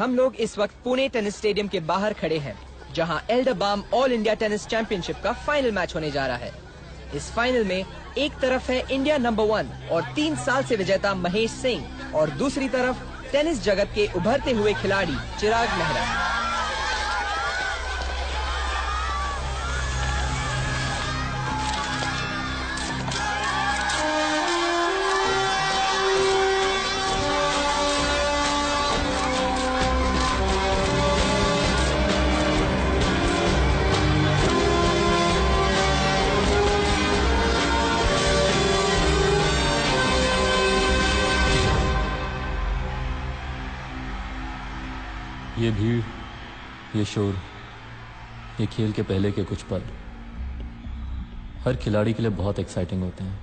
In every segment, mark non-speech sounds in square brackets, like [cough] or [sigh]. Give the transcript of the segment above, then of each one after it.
हम लोग इस वक्त पुणे टेनिस स्टेडियम के बाहर खड़े हैं, जहाँ एल्डरबाम ऑल इंडिया टेनिस चैंपियनशिप का फाइनल मैच होने जा रहा है। इस फाइनल में एक तरफ़ है इंडिया नंबर वन और तीन साल से विजेता महेश सिंह और दूसरी तरफ़ टेनिस जगत के उभरते हुए खिलाड़ी चिराग मेहरा। ये भीड़, ये शोर, ये खेल के पहले के कुछ पल। हर खिलाड़ी के लिए बहुत एक्साइटिंग होते हैं।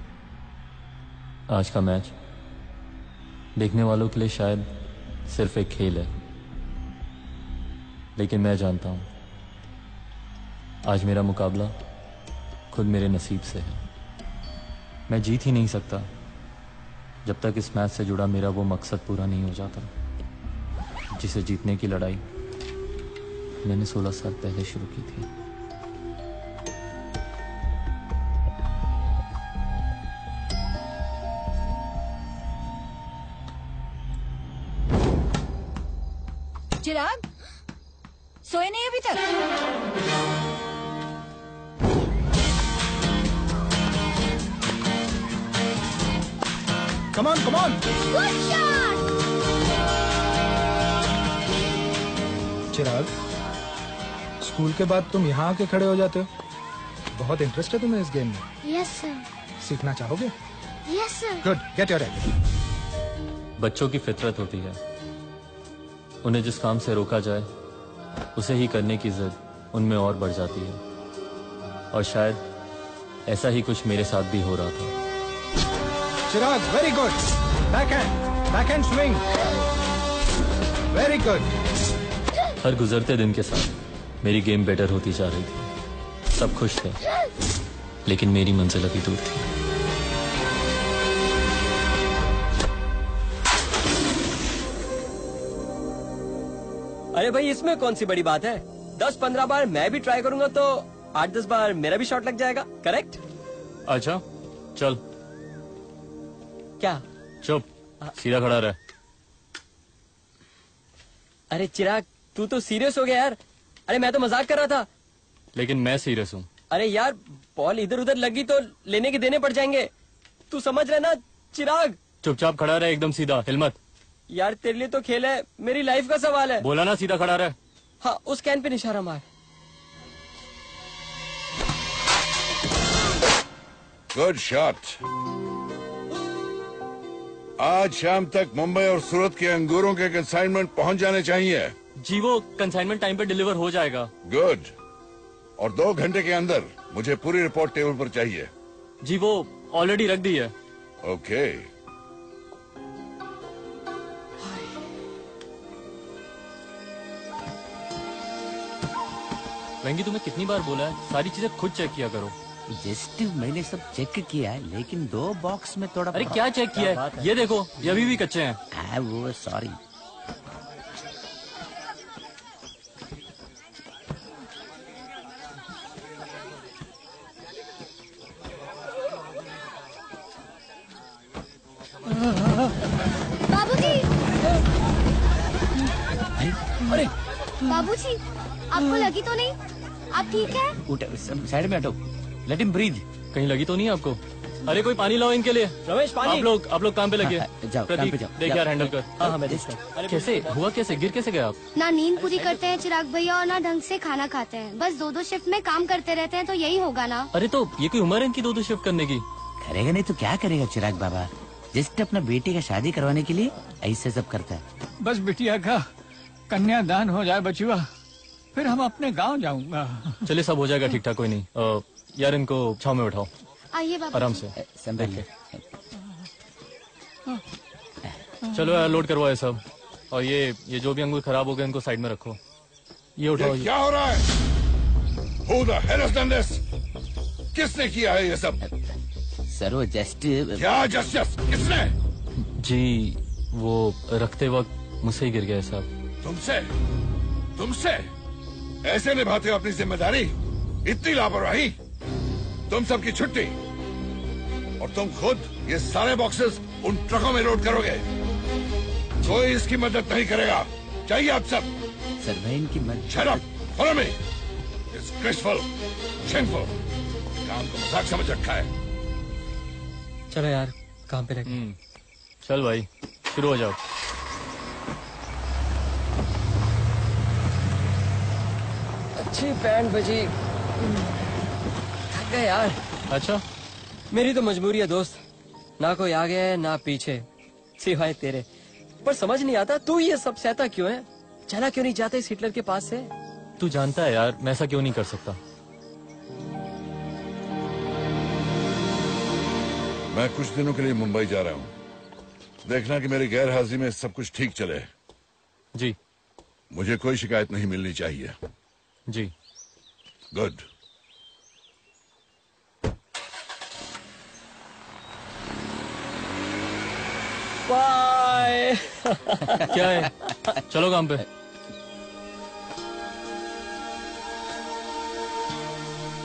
आज का मैच देखने वालों के लिए शायद सिर्फ़ एक खेल है। लेकिन मैं जानता हूँ, आज मेरा मुकाबला खुद मेरे नसीब से है। मैं जीत ही नहीं सकता, जब तक इस मैच से जुड़ा मेरा वो मकसद पूरा नहीं हो जाता। जिसे जीतने की लड़ाई मैंने 16 साल पहले शुरू की थी। चिराग सोए नहीं अभी तक? Come on, चिराग स्कूल के बाद तुम यहाँ आके खड़े हो जाते हो। बहुत इंटरेस्ट है तुम्हें इस गेम में। यस सर सीखना चाहोगे? Yes sir good get your बच्चों की फितरत होती है। उन्हें जिस काम से रोका जाए उसे ही करने की जिद उनमें और बढ़ जाती है। और शायद ऐसा ही कुछ मेरे साथ भी हो रहा था। Chirag very good backhand backhand swing very good हर गुजरते दिन के साथ मेरी गेम बेटर होती जा रही थी। सब खुश थे लेकिन मेरी मंजिल अभी दूर थी। अरे भाई इसमें कौन सी बड़ी बात है? दस पंद्रह बार मैं भी ट्राई करूँगा तो आठ दस बार मेरा भी शॉट लग जाएगा करेक्ट अच्छा चल। क्या? चुप सीधा खड़ा रह। अरे चिराग तू तो सीरियस हो गया यार। अरे मैं तो मज़ाक कर रहा था। लेकिन मैं सीरियस हूँ। अरे यार बॉल इधर उधर लगी तो लेने के देने पड़ जाएँगे। तू समझ रहे ना चिराग? चुपचाप खड़ा रहे एकदम सीधा हिलमत यार तेरे लिए तो खेल है मेरी लाइफ का सवाल है। बोला ना सीधा खड़ा रह। हाँ उस कैन पे निशाना मार। गुड शॉट आज शाम तक मुंबई और सूरत के अंगूरों के कंसाइनमेंट पहुँच जाने चाहिए। जी वो कंसाइनमेंट टाइम पे डिलीवर हो जाएगा। गुड और दो घंटे के अंदर मुझे पूरी रिपोर्ट टेबल पर चाहिए। जी वो ऑलरेडी रख दी है। ओके वेंगी तुम्हें कितनी बार बोला है? सारी चीज़ें खुद चेक किया करो। जस्ट मैंने सब चेक किया है लेकिन दो बॉक्स में थोड़ा अरे क्या चेक किया है? ये देखो ये अभी भी कच्चे हैं। है वो सॉरी बाबूजी। अरे। बाबूजी आपको लगी तो नहीं? आप ठीक है? उठ साइड में हटो लेट हिम ब्रीथ कहीं लगी तो नहीं आपको? अरे कोई पानी लाओ इनके लिए। रमेश पानी। आप लोग आप लोग काम पे लगे हाँ, हाँ, जाओ, काम पे जाओ, देख यार हैंडल कर। हाँ हाँ मैं देखता हूँ। अरे कैसे? हुआ कैसे? गिर कैसे गए आप? ना नींद पूरी करते हैं चिराग भैया और ना ढंग से खाना खाते हैं। बस दो दो शिफ्ट में काम करते रहते हैं तो यही होगा ना। अरे तो ये कोई उम्र है इनकी दो दो शिफ्ट करने की? करेगा नहीं तो क्या करेगा चिराग बाबा? जस्ट अपना बेटी का शादी करवाने के लिए ऐसे सब करता है। बस बिटिया का कन्यादान हो जाए बचुआ फिर हम अपने गाँव जाऊँगा। चलिए सब हो जाएगा ठीक ठाक कोई नहीं। अ, यार इनको छाव में बैठाओ। आइए आराम से। संभालिए चलो यार लोड करवाओ ये सब। और ये ये जो भी अंगूर खराब हो गए इनको साइड में रखो। ये उठाओ ये ये क्या हो रहा है? Who the hell has done this? किसने किया है ये सब? सर वो जस्ट क्या जस्टिस किसने? जी वो रखते वक्त मुझसे ही गिर गया साहब। तुमसे? तुमसे? ऐसे निभाते हो अपनी ज़िम्मेदारी? इतनी लापरवाही? तुम सबकी छुट्टी। और तुम खुद ये सारे बॉक्सेस उन ट्रकों में लोड करोगे। कोई इसकी मदद नहीं करेगा। चाहिए आप सब। सर मैं इनकी मदद up! Follow me! Disgraceful! Shameful! काम को मज़ाक समझ रखा है। चलो यार काम पे लगे हम्म, चल भाई शुरू हो जाओ। अच्छी बैंड बजी। थक गए यार। अच्छा? मेरी तो मजबूरी है दोस्त। ना कोई आगे है ना पीछे सिवाय तेरे। पर समझ नहीं आता तू ये सब सहता क्यों है? चला क्यों नहीं जाता इस हिटलर के पास से? तू जानता है यार मैं ऐसा क्यों नहीं कर सकता? मैं कुछ दिनों के लिए मुंबई जा रहा हूँ। देखना कि मेरी गैर हाजिरी में सब कुछ ठीक चले। जी। मुझे कोई शिकायत नहीं मिलनी चाहिए। जी। गुड बाय [laughs] क्या है? चलो काम पे।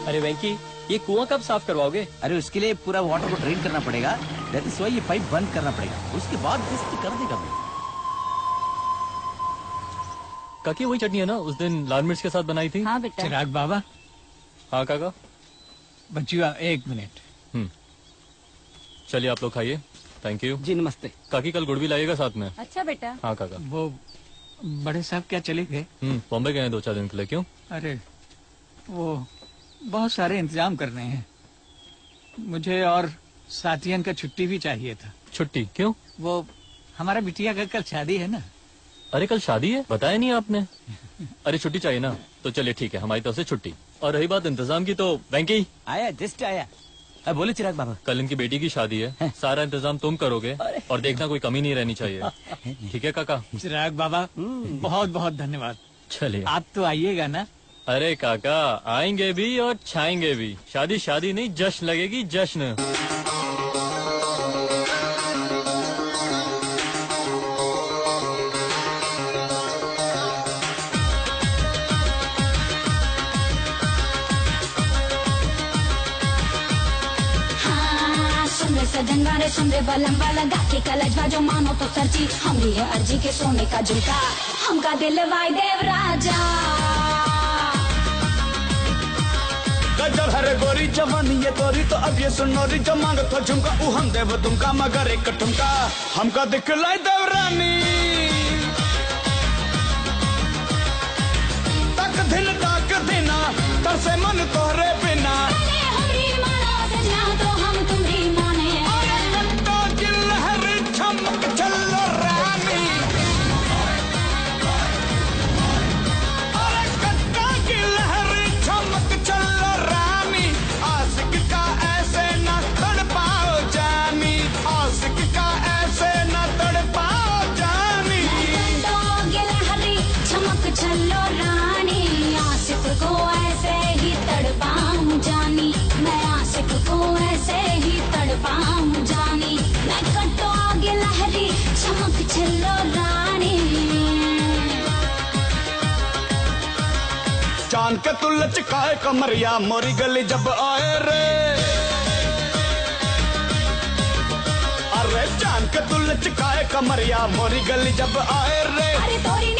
अरे वेंकी। ये कुआँ कब साफ़ करवाओगे? अरे उसके लिए पूरा वाटर को ड्रेन करना पड़ेगा। दैट इज़ वाई ये पाइप बंद करना पड़ेगा। उसके बाद कर देगा मैं काकी वही चटनी है ना? उस दिन लाल मिर्च के साथ बनाई थी। हाँ बेटा। चिराग बाबा। हाँ काका। बचुआ एक मिनट। हम्म। चलिए आप लोग खाइए। थैंक यू जी नमस्ते। काकी कल गुड़ भी लाइएगा साथ में? अच्छा बेटा। हाँ काका। वो बड़े साहब क्या चले गए? हम्म बॉम्बे गए दो चार दिन के लिए। क्यों? अरे वो बहुत सारे इंतज़ाम कर रहे हैं। मुझे और साथियन का छुट्टी भी चाहिए था। छुट्टी? क्यों? वो हमारा बिटिया का कल शादी है ना? अरे कल शादी है? बताया नहीं आपने? अरे छुट्टी चाहिए ना। तो चलिए ठीक है हमारी तरफ़ से छुट्टी। और रही बात इंतज़ाम की तो वेंकी आया जस्ट आया। अब बोले चिराग बाबा। कल इनकी बेटी की शादी है, है। सारा इंतज़ाम तुम करोगे और देखना कोई कमी नहीं रहनी चाहिए। ठीक है काका? चिराग बाबा बहुत बहुत धन्यवाद। चलिए। आप तो आइएगा ना। अरे काका आएँगे भी और छाएँगे भी। शादी शादी नहीं जश्न लगेगी जश्न। हाँ, सुन रे सजन वाले सुन रे बलम वाला गा के जो मानो तो सरजी हमरी है अर्जी के सोने का झुमका हमका दिल वाई देव राजा। गजब हर गोरी, जवानी ये तोरी तो अब ये सुनोरी जो मांग तो झुमका। ऊ हम देव तुमका मगर एक ठुमका। हमका दिख दिखलाई देवरानी। तक दिन तक दिना तरसे मन तोहरे बिना चाँद के तू लचकाए कमरिया, मोरी गली जब आए रे। अरे जान के तू लचकाए कमरिया, मोरी गली जब आए रे। अरे तोरी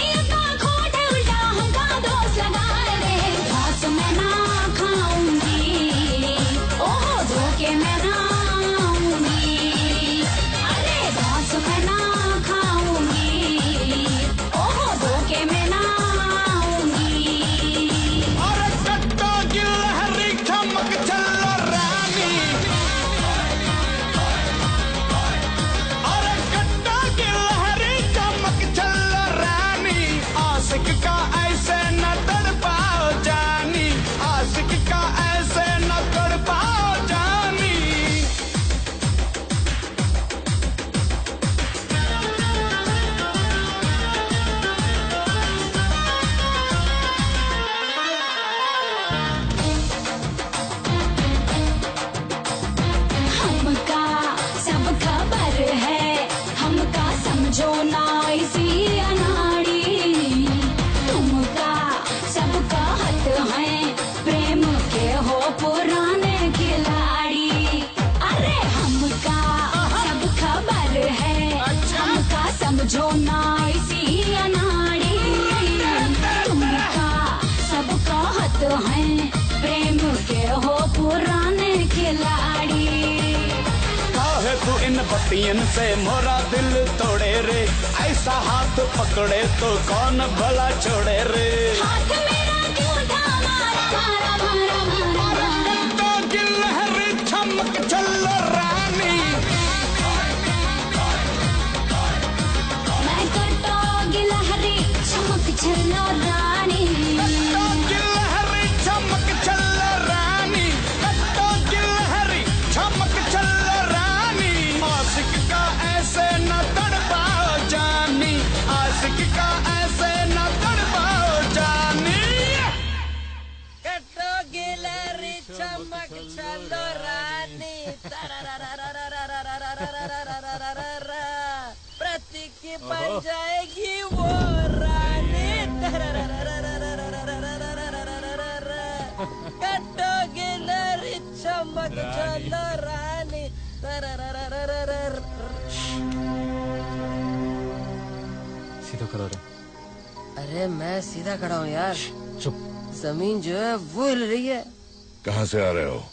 से आ रहे हो?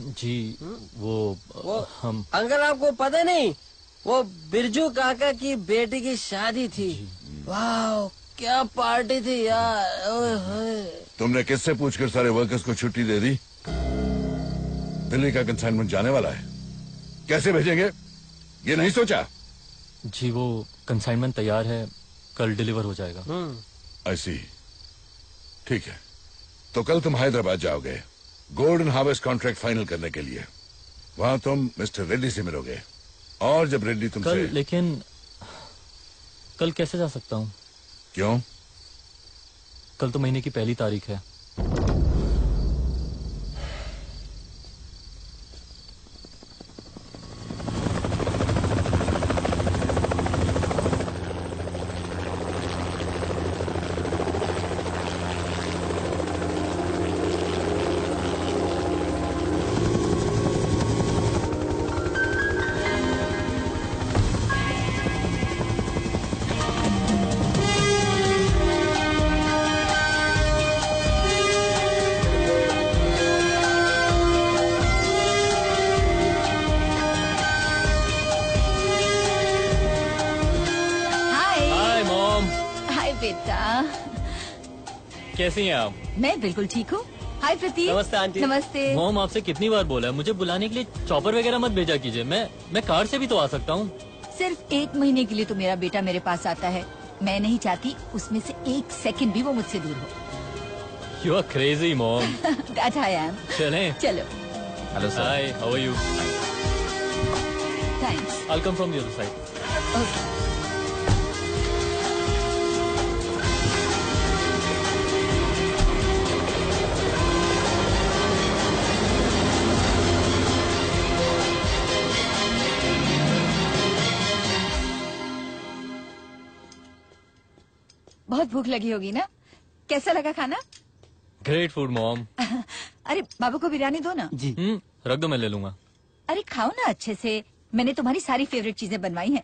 जी वो, वो हम अंकल आपको पता नहीं वो बिरजू काका की बेटी की शादी थी। वाह क्या पार्टी थी यार ओए होए। तुमने किससे पूछकर सारे वर्कर्स को छुट्टी दे दी? दिल्ली का कंसाइनमेंट जाने वाला है। कैसे भेजेंगे? ये नहीं सोचा? जी वो कंसाइनमेंट तैयार है कल डिलीवर हो जाएगा। ऐसी ठीक है। तो कल तुम हैदराबाद जाओगे। गोल्डन हार्वेस्ट कॉन्ट्रैक्ट फाइनल करने के लिए। वहाँ तुम मिस्टर रेड्डी से मिलोगे। और जब रेड्डी कल लेकिन कल कैसे जा सकता हूँ? क्यों? कल तो महीने की पहली तारीख है। कैसी हैं आप? मैं बिल्कुल ठीक हूँ। हाय प्रतीक। नमस्ते आंटी। नमस्ते। मॉम आपसे कितनी बार बोला है? मुझे बुलाने के लिए चॉपर वगैरह मत भेजा कीजिए। मैं मैं कार से भी तो आ सकता हूँ। सिर्फ़ एक महीने के लिए तो मेरा बेटा मेरे पास आता है। मैं नहीं चाहती उसमें से एक सेकंड भी वो मुझसे दूर हो। You are crazy mom that I am चलें। चलो। Hello sir hi how are you thanks I come from the other side बहुत भूख लगी होगी ना? कैसा लगा खाना? ग्रेट फ़ूड मॉम अरे बाबू को बिरयानी दो ना। जी। रख दो मैं ले लूँगा। अरे खाओ ना अच्छे से। मैंने तुम्हारी सारी फेवरेट चीज़ें बनवाई हैं।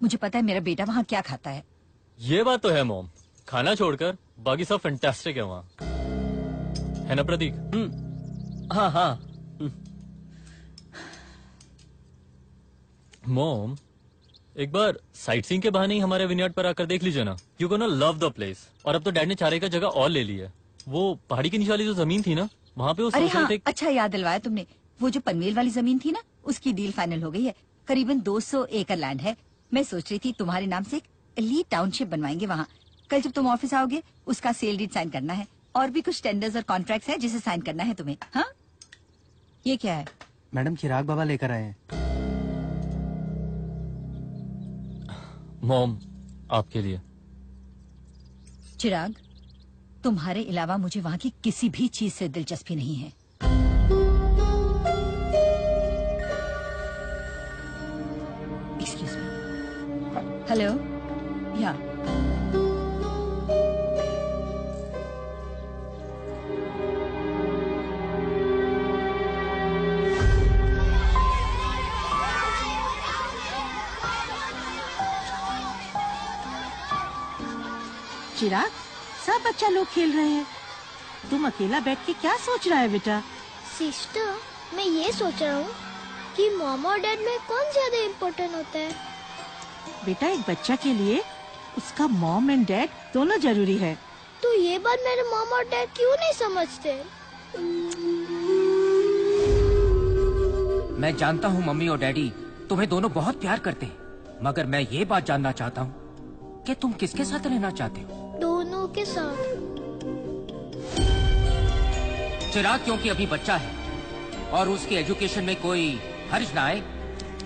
मुझे पता है मेरा बेटा वहाँ क्या खाता है। ये बात तो है मॉम खाना छोड़कर बाकी सब फैंटास्टिक है वहाँ। है ना प्रतीक? हाँ हाँ। मॉम एक बार साइट सीइंग के बहाने ही हमारे विनयार्ड पर आकर देख लीजिए ना। You gonna love the place और अब तो डैड ने चारे का जगह और ले ली है। वो पहाड़ी के नीचे वाली जो ज़मीन थी ना वहाँ पे वो अरे हाँ अच्छा याद दिलवाया तुमने। वो जो पनवेल वाली ज़मीन थी ना उसकी डील फाइनल हो गई है। करीबन 200 एकड़ लैंड है। मैं सोच रही थी तुम्हारे नाम से एक एलीट टाउनशिप बनवाएँगे वहाँ। कल जब तुम ऑफ़िस आओगे उसका सेल डीड साइन करना है। और भी कुछ टेंडर्स और कॉन्ट्रैक्ट्स हैं जिसे साइन करना है तुम्हें। हाँ? ये क्या है? मैडम चिराग बाबा लेकर आए हैं। मॉम, आपके लिए। चिराग, तुम्हारे अलावा मुझे वहाँ की किसी भी चीज़ से दिलचस्पी नहीं है। हेलो या चिराग सब बच्चा लोग खेल रहे हैं। तुम अकेला बैठ के क्या सोच रहा है बेटा? सिस्टर मैं ये सोच रहा हूँ कि मॉम और डैड में कौन ज़्यादा इम्पोर्टेंट होता है? बेटा एक बच्चा के लिए उसका मॉम एंड डैड दोनों ज़रूरी है। तो ये बात मेरे मॉम और डैड क्यों नहीं समझते? मैं जानता हूँ मम्मी और डैडी तुम्हें दोनों बहुत प्यार करते हैं मगर मैं ये बात जानना चाहता हूँ कि तुम किसके साथ रहना चाहते हो? दोनों के साथ। चिराग क्योंकि अभी बच्चा है और उसकी एजुकेशन में कोई हर्ज ना आए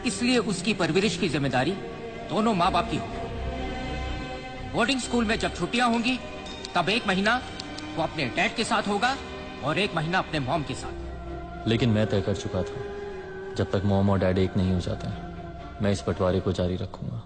इसलिए उसकी परवरिश की ज़िम्मेदारी दोनों माँ बाप की होगी। बोर्डिंग स्कूल में जब छुट्टियाँ होंगी तब एक महीना वो अपने डैड के साथ होगा और एक महीना अपने मॉम के साथ। लेकिन मैं तय कर चुका था जब तक मॉम और डैड एक नहीं हो जाते मैं इस बंटवारे को जारी रखूँगा।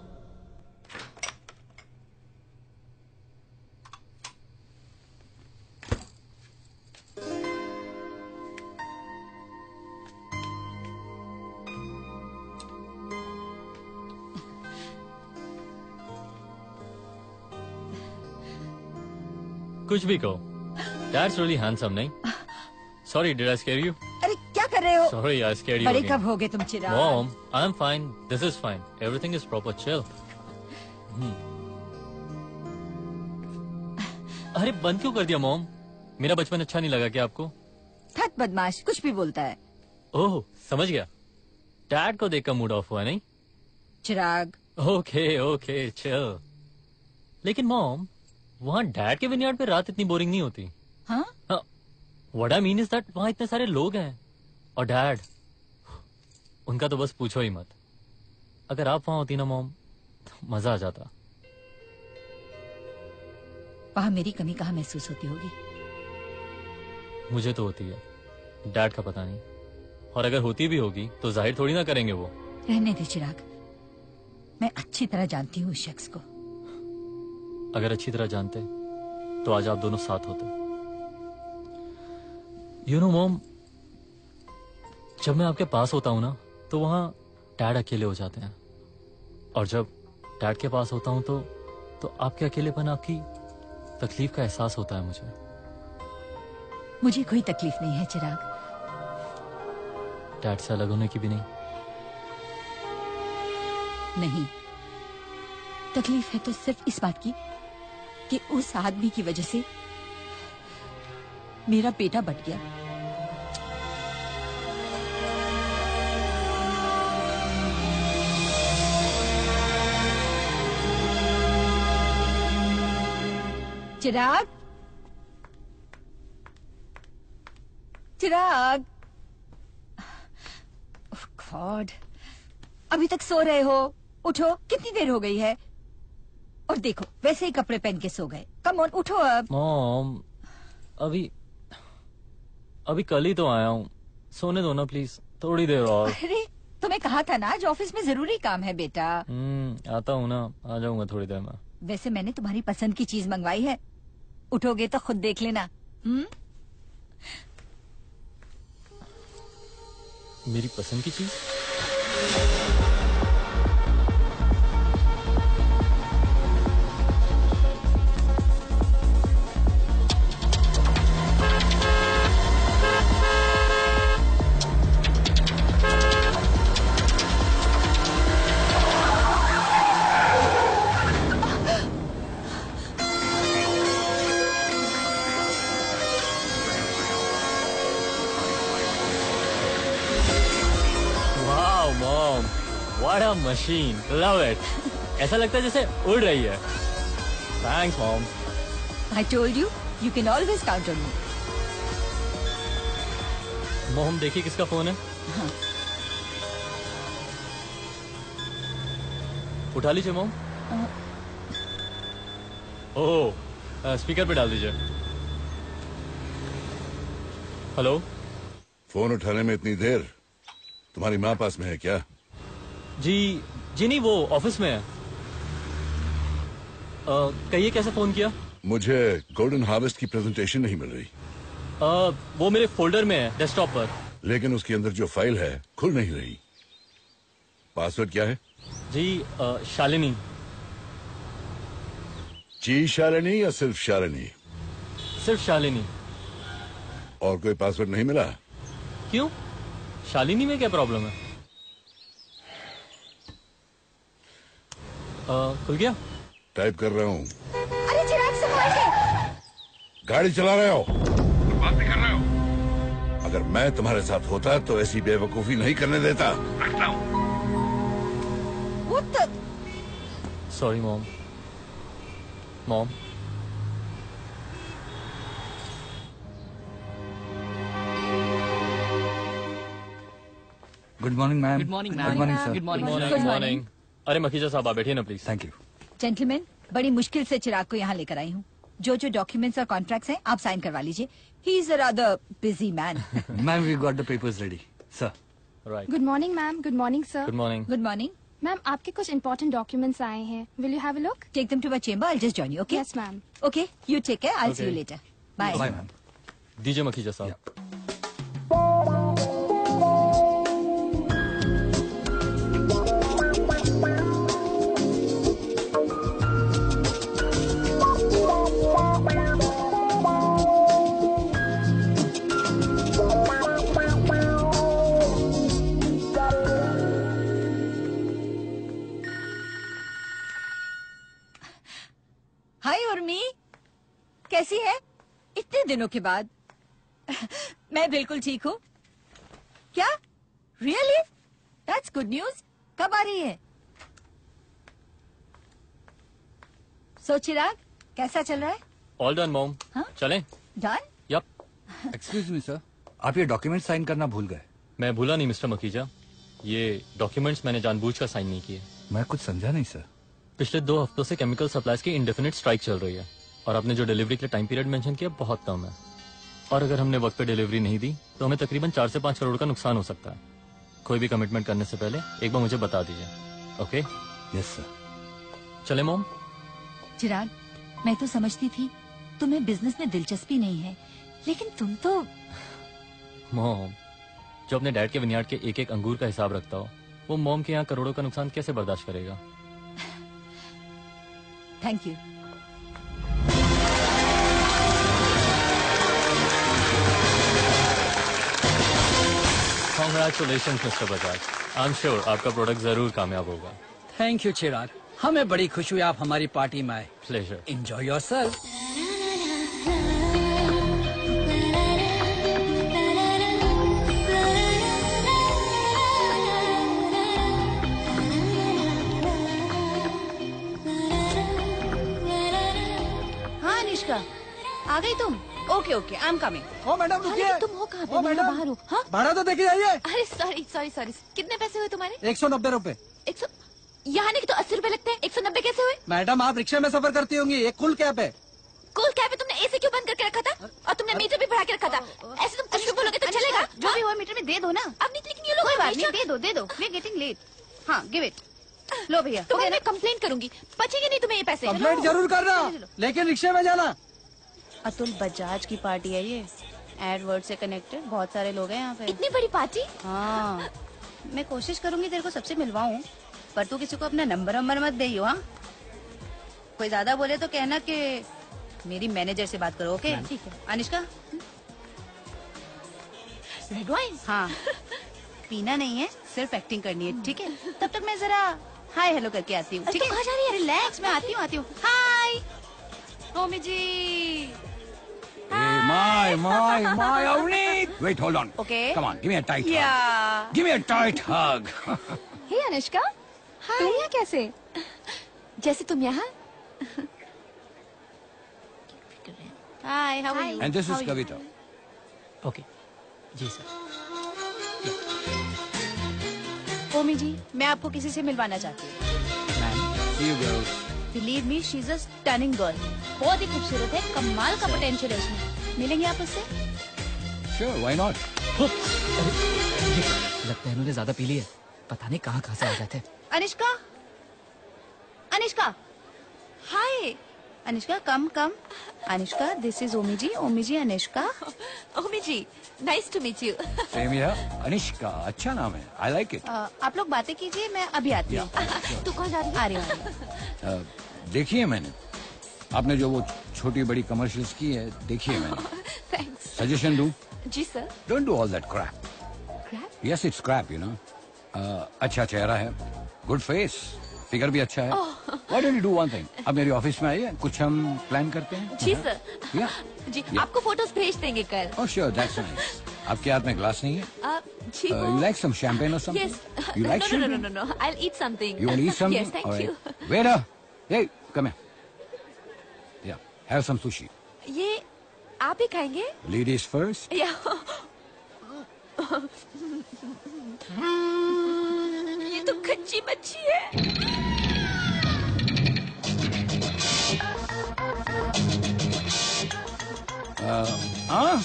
कुछ भी कहो। दैट्स रियली हैंडसम नहीं? Sorry did I scare you अरे क्या कर रहे हो? सॉरी आई स्केयर यू बड़े कब हो गए तुम चिराग? Mom, I'm fine. This is fine. Everything is proper. Chill. Hmm. अरे बंद क्यों कर दिया मॉम मेरा बचपन अच्छा नहीं लगा क्या आपको? थक बदमाश कुछ भी बोलता है। ओह समझ गया। डैड को देखकर मूड ऑफ़ हुआ नहीं? चिराग। ओके ओके चल लेकिन मॉम वहाँ डैड के विनयार्ड पे रात इतनी बोरिंग नहीं होती। हाँ? What I mean is that वहाँ इतने सारे लोग हैं। और डैड उनका तो बस पूछो ही मत। अगर आप वहाँ होती ना मॉम तो मज़ा आ जाता। वहाँ मेरी कमी कहाँ महसूस होती होगी? मुझे तो होती है। डैड का पता नहीं। और अगर होती भी होगी तो ज़ाहिर थोड़ी ना करेंगे वो। रहने दे चिराग मैं अच्छी तरह जानती हूँ उस शख्स को। अगर अच्छी तरह जानते तो आज आप दोनों साथ होते। यू नो मोम जब मैं आपके पास होता हूँ ना तो वहाँ डैड अकेले हो जाते हैं। और जब डैड के पास होता हूँ तो तो आपके अकेलेपन आपकी तकलीफ़ का एहसास होता है मुझे। मुझे कोई तकलीफ़ नहीं है चिराग। डैड से अलग होने की भी नहीं। नहीं। तकलीफ़ है तो सिर्फ़ इस बात की कि उस आदमी की वजह से मेरा बेटा बट गया। चिराग? चिराग? गॉड अभी तक सो रहे हो। उठो। कितनी देर हो गई है? और देखो वैसे ही कपड़े पहन के सो गए। कम ऑन उठो अब। मॉम अभी अभी कल ही तो आया हूँ। सोने दो ना प्लीज़ थोड़ी देर और। अरे तुम्हें कहा था ना आज ऑफ़िस में ज़रूरी काम है बेटा। हम्म आता हूँ ना आ जाऊँगा थोड़ी देर में। वैसे मैंने तुम्हारी पसंद की चीज़ मंगवाई है। उठोगे तो खुद देख लेना। हम्म? मेरी पसंद की चीज़? मशीन लव इट ऐसा लगता है जैसे उड़ रही है। Thanks mom I told you you can always count on me मोहम देखिए किसका फ़ोन है? हाँ। उठा लीजिए मोम ओह स्पीकर पे डाल दीजिए। हेलो फ़ोन उठाने में इतनी देर? तुम्हारी माँ पास में है क्या? जी जी नहीं वो ऑफ़िस में है। कहिए कैसे फ़ोन किया? मुझे गोल्डन हार्वेस्ट की प्रेजेंटेशन नहीं मिल रही। अ, वो मेरे फोल्डर में है डेस्कटॉप पर। लेकिन उसके अंदर जो फ़ाइल है खुल नहीं रही। पासवर्ड क्या है? जी शालिनी जी शालिनी या सिर्फ़ शालिनी सिर्फ़ शालिनी और कोई पासवर्ड नहीं मिला? क्यों? शालिनी में क्या प्रॉब्लम है? खुल गया? टाइप कर रहा हूँ। अरे चिराग संभाल गाड़ी चला रहे हो? बात नहीं कर रहे हो अगर मैं तुम्हारे साथ होता तो ऐसी बेवकूफ़ी नहीं करने देता। रखता हूँ sorry mom mom good morning ma'am Good morning, good morning sir good morning अरे मखीजा साहब आप बैठिए ना प्लीज़ थैंक यू जेंटलमैन बड़ी मुश्किल से चिराग को यहाँ लेकर आई हूँ। जो जो डॉक्यूमेंट्स और कॉन्ट्रैक्ट्स हैं आप साइन करवा लीजिए। He is a busy man ma'am we got the papers ready sir right good morning ma'am good morning sir good morning good morning ma'am आपके कुछ इंपॉर्टेंट डॉक्यूमेंट्स आए हैं। Will you have a look take them to my chamber I just join you okay yes ma'am okay you take care I will see you later bye bye ma'am दीजिए मखीजा साहब कैसी है? इतने दिनों के बाद। [laughs] मैं बिल्कुल ठीक हूँ। क्या? रियली दैट्स गुड न्यूज़ कब आ रही है? सो चिराग कैसा चल रहा है? ऑल डन मॉम हाँ? चलें। Done yup excuse me sir आप ये डॉक्यूमेंट साइन करना भूल गए। मैं भूला नहीं मिस्टर मखीजा ये डॉक्यूमेंट्स मैंने जानबूझकर साइन नहीं किए। मैं कुछ समझा नहीं सर पिछले दो हफ्तों से केमिकल सप्लाईज की इंडेफिनिट स्ट्राइक चल रही है। और आपने जो डिलीवरी के लिए टाइम पीरियड मेंशन किया बहुत कम है। और अगर हमने वक्त पे डिलीवरी नहीं दी तो हमें तकरीबन चार से पाँच करोड़ का नुकसान हो सकता है। कोई भी कमिटमेंट करने से पहले एक बार मुझे बता दीजिए। ओके यस सर चले मोम चिराग मैं तो समझती थी तुम्हें बिज़नेस में दिलचस्पी नहीं है लेकिन तुम तो मोम जो अपने डैड के विनियाड के एक एक अंगूर का हिसाब रखता हो वो मोम के यहाँ करोड़ों का नुकसान कैसे बर्दाश्त करेगा? Thank you congratulation mister Bajaj I am sure आपका प्रोडक्ट ज़रूर कामयाब होगा। थैंक यू चिराग हमें बड़ी खुशी हुई आप हमारी पार्टी में आए। प्लेजर एंजॉय योर सेल्फ हाँ अनिष्का आ गई तुम? Okay okay I am coming oh madam रुकिए। तुम हो कहाँ पे? मैडम। बाहर हो। हाँ? भाड़ा तो देखिए आइए अरे सॉरी सॉरी सॉरी कितने पैसे हुए तुम्हारे? एक सौ नब्बे रूपए। एक सौ यहाँ आने के तो अस्सी रुपए लगते हैं? एक सौ नब्बे कैसे हुए? मैडम आप रिक्शा में सफ़र करती होंगी। एक कुल कैब है। कुल कैब है तुमने एसी क्यों बंद करके रखा था? और तुमने मीटर भी बढ़ा के रखा था। ऐसे तुम कुछ भी बोलोगे तो चलेगा। जो भी हुआ मीटर में दे दो ना। अब नहीं लेकिन ये लोग कोई बात नहीं दे दो दे दो। वी गेटिंग लेट हाँ गिव इट लो भैया। तुम्हें मैं कंप्लेन करूँगी। बचेंगे नहीं तुम्हें ये पैसे। कंप्लेंट ज़रूर करना। लेकिन रिक्शे में जाना। अतुल बजाज की पार्टी है ये। एडवर्ड से कनेक्टेड बहुत सारे लोग हैं यहाँ पे। इतनी बड़ी पार्टी? हाँ। मैं कोशिश करूँगी तेरे को सबसे मिलवाऊं पर तू किसी को अपना नंबर वंबर मत दे हाँ। कोई ज़्यादा बोले तो कहना कि मेरी मैनेजर से बात करो ओके ठीक है। अनिष्का? रेड वाइन हाँ। पीना नहीं है सिर्फ़ एक्टिंग करनी है ठीक है? तब तक मैं जरा हाय हेलो करके आती हूँ ठीक है? जा रही है? रिलैक्स मैं आती हूँ आती हूँ। हाय ओमी जी! Hey, my, my, my, Avneet! Wait, hold on. Okay. Come on, give me a tight hug. Yeah. Give me a tight hug. hey, हे अनुष्का तुम यहाँ कैसे जैसे तुम यहाँ hi how are you and this is Kavita. Okay जी sir Omi ji मैं आपको किसी से मिलवाना चाहती हूँ Ma'am, see you girls. Believe me she is a stunning girl बहुत ही खूबसूरत है कमाल का पोटेंशियल है उसमें। मिलेंगे आप उससे? Sure, why not? लगता है इन्होंने ज़्यादा पी ली है। पता नहीं कहाँ कहाँ से आ जाते हैं। Anishka Anishka hi Anishka come come Anishka this is Omi ji Omi ji Anishka Omi ji nice to meet you here. Anishka, अच्छा नाम है. आई लाइक इट आप लोग बातें कीजिए मैं अभी आती हूँ [laughs] तू कौन जा रही आ रही हूँ आ रही। Uh, देखी है मैंने. आपने जो वो छोटी बड़ी कमर्शियल्स की है देखी है मैंने थैंक्स सजेशन दूँ जी sir Don't do all that crap. Crap? Yes, it's crap, you know. Uh, अच्छा चेहरा है, गुड face, फिगर भी अच्छा है। Why don't do one thing अब मेरे ऑफ़िस में आइए कुछ हम प्लान करते हैं। जी हाँ। सर या। जी आपको फ़ोटोज़ भेज देंगे कल। ओह श्योर दैट्स नाइस आपके हाथ में ग्लास नहीं है? यू लाइक सम शैंपेन और you like no no no no I eat something you eat something thank you come here या हैव सम सुशी ये आप ही खाएँगे? लेडीज़ फ़र्स्ट या तो कच्ची मच्छी है Uh, हाँ?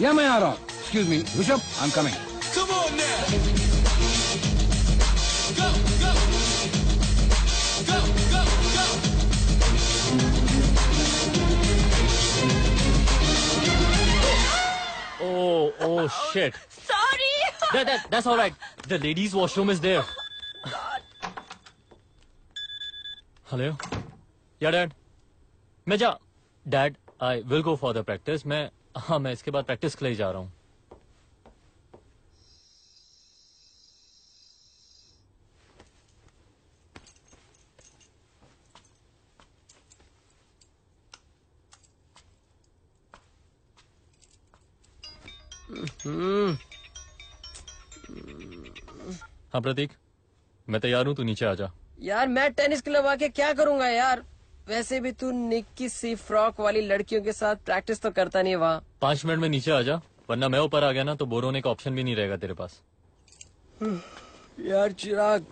या मैं आ रहा हूँ. Excuse me, Rishabh, I'm coming. Come on now. Go, go. Go, go, go. Oh, oh shit. Sorry. That, that, that's all right. The ladies' washroom is there. Hello yeah dad मैं जा dad I will go for the practice मैं हाँ मैं इसके बाद practice के लिए जा रहा हूँ। हाँ प्रतीक। मैं तैयार हूँ, तू नीचे आ जा। यार मैं टेनिस क्लब आके क्या करूँगा यार? वैसे भी तू निक्की सी फ्रॉक वाली लड़कियों के साथ प्रैक्टिस तो करता नहीं वहाँ। पाँच मिनट में नीचे आ जा वरना मैं ऊपर आ गया ना तो बोर होने का ऑप्शन भी नहीं रहेगा तेरे पास। यार चिराग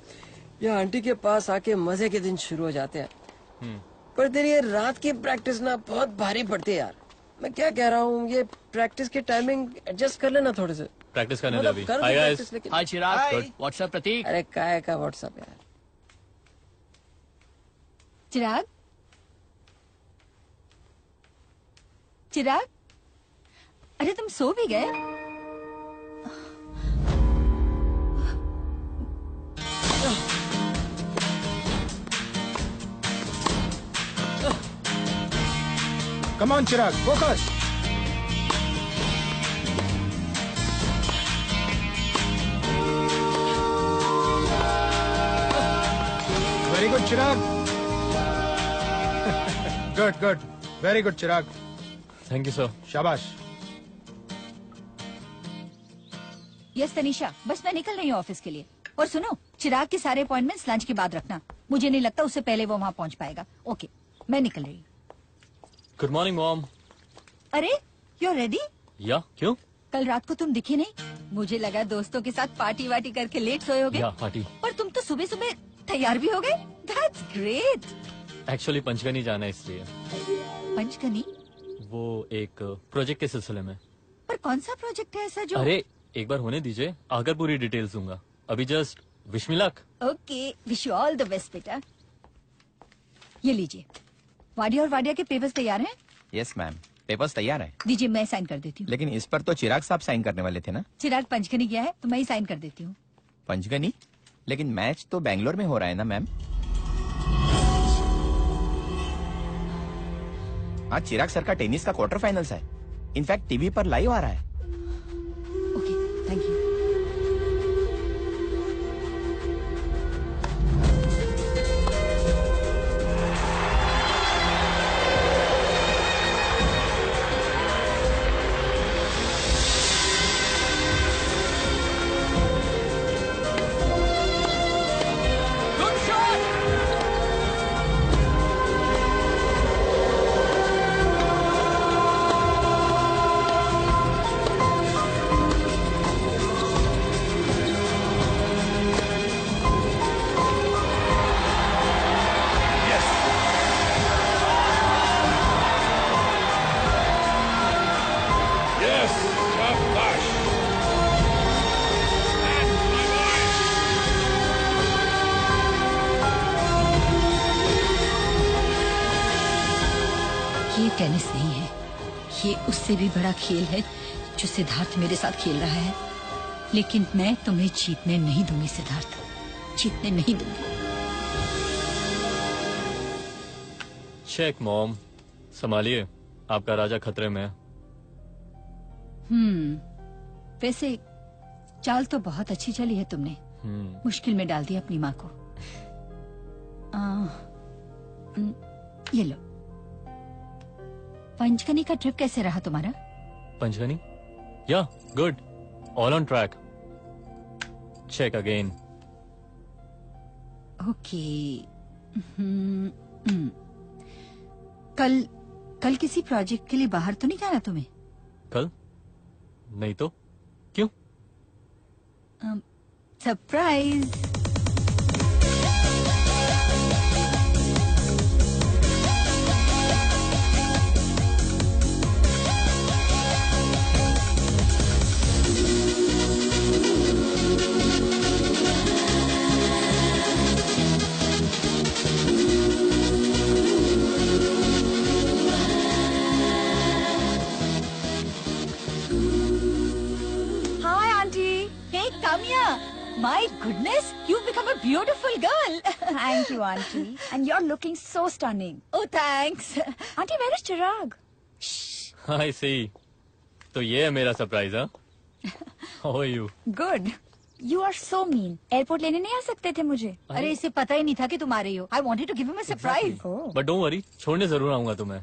ये आंटी के पास आके मज़े के दिन शुरू हो जाते हैं। हम्म, पर तेरी ये रात की प्रैक्टिस ना बहुत भारी पड़ती है यार। मैं क्या कह रहा हूँ ये प्रैक्टिस की टाइमिंग एडजस्ट कर लेना थोड़े से। प्रैक्टिस करने मतलब कर हाय चिराग व्हाट्सएप प्रतीक अरे काय का व्हाट्सएप यार। चिराग चिराग अरे तुम सो भी गए Come on, Chirag, focus. Very good, Good, good. Very good, Chirag. Thank you sir शाबाश यस तनीषा बस मैं निकल रही हूँ ऑफ़िस के लिए। और सुनो चिराग के सारे अपॉइंटमेंट्स लंच के बाद रखना। मुझे नहीं लगता उससे पहले वो वहाँ पहुँच पाएगा। ओके मैं निकल रही हूँ। गुड मॉर्निंग मॉम अरे यू रेडी या क्यों? कल रात को तुम दिखे नहीं? मुझे लगा दोस्तों के साथ पार्टी वार्टी करके लेट सोए होगे। या पार्टी पर तुम तो सुबह सुबह तैयार भी हो गए। दैट्स ग्रेट एक्चुअली पंचगनी जाना है इसलिए। पंचगनी? वो एक प्रोजेक्ट के सिलसिले में। पर कौन सा प्रोजेक्ट है ऐसा जो अरे एक बार होने दीजिए आकर पूरी डिटेल्स दूँगा। अभी just wish me luck okay wish you all the best बेटा। ये लीजिए। वाडिया और वाडिया के पेपर्स तैयार हैं? यस मैम पेपर्स तैयार है। दीजिए मैं साइन कर देती हूँ। लेकिन इस पर तो चिराग साहब साइन करने वाले थे ना? चिराग पंचगनी गया है तो मैं ही साइन कर देती हूँ। पंचगनी? लेकिन मैच तो बैंगलोर में हो रहा है ना मैम आज चिराग सर का टेनिस का क्वार्टर फाइनल्स है। इनफैक्ट टीवी पर लाइव आ रहा है। ओके थैंक यू उससे भी बड़ा खेल है जो सिद्धार्थ मेरे साथ खेल रहा है। लेकिन मैं तुम्हें जीतने नहीं दूँगी सिद्धार्थ। जीतने नहीं दूँगी। Check mom. संभालिए। आपका राजा खतरे में हम्म। वैसे चाल तो बहुत अच्छी चली है तुमने। हम्म। मुश्किल में डाल दिया अपनी माँ को। आ, ये लो। पंचकनी का ट्रिप कैसे रहा तुम्हारा? Panchgani yeah good all on track check again okay. कल कल किसी प्रोजेक्ट के लिए बाहर तो नहीं जाना तुम्हें? कल? नहीं तो? क्यों? Surprise Hi, My goodness, you've become a beautiful girl. [laughs] Thank you, Auntie. And you're looking so stunning. Oh, thanks. [laughs] Auntie, where is Chirag? Shh. I see. So, this is my surprise, huh? [laughs] How are you? Good. You are so mean airport लेने नहीं आ सकते थे मुझे। अरे। इसे पता ही नहीं था कि तुम आ रही हो। I wanted to give him surprise but don't worry छोड़ने ज़रूर आऊँगा तुम्हें।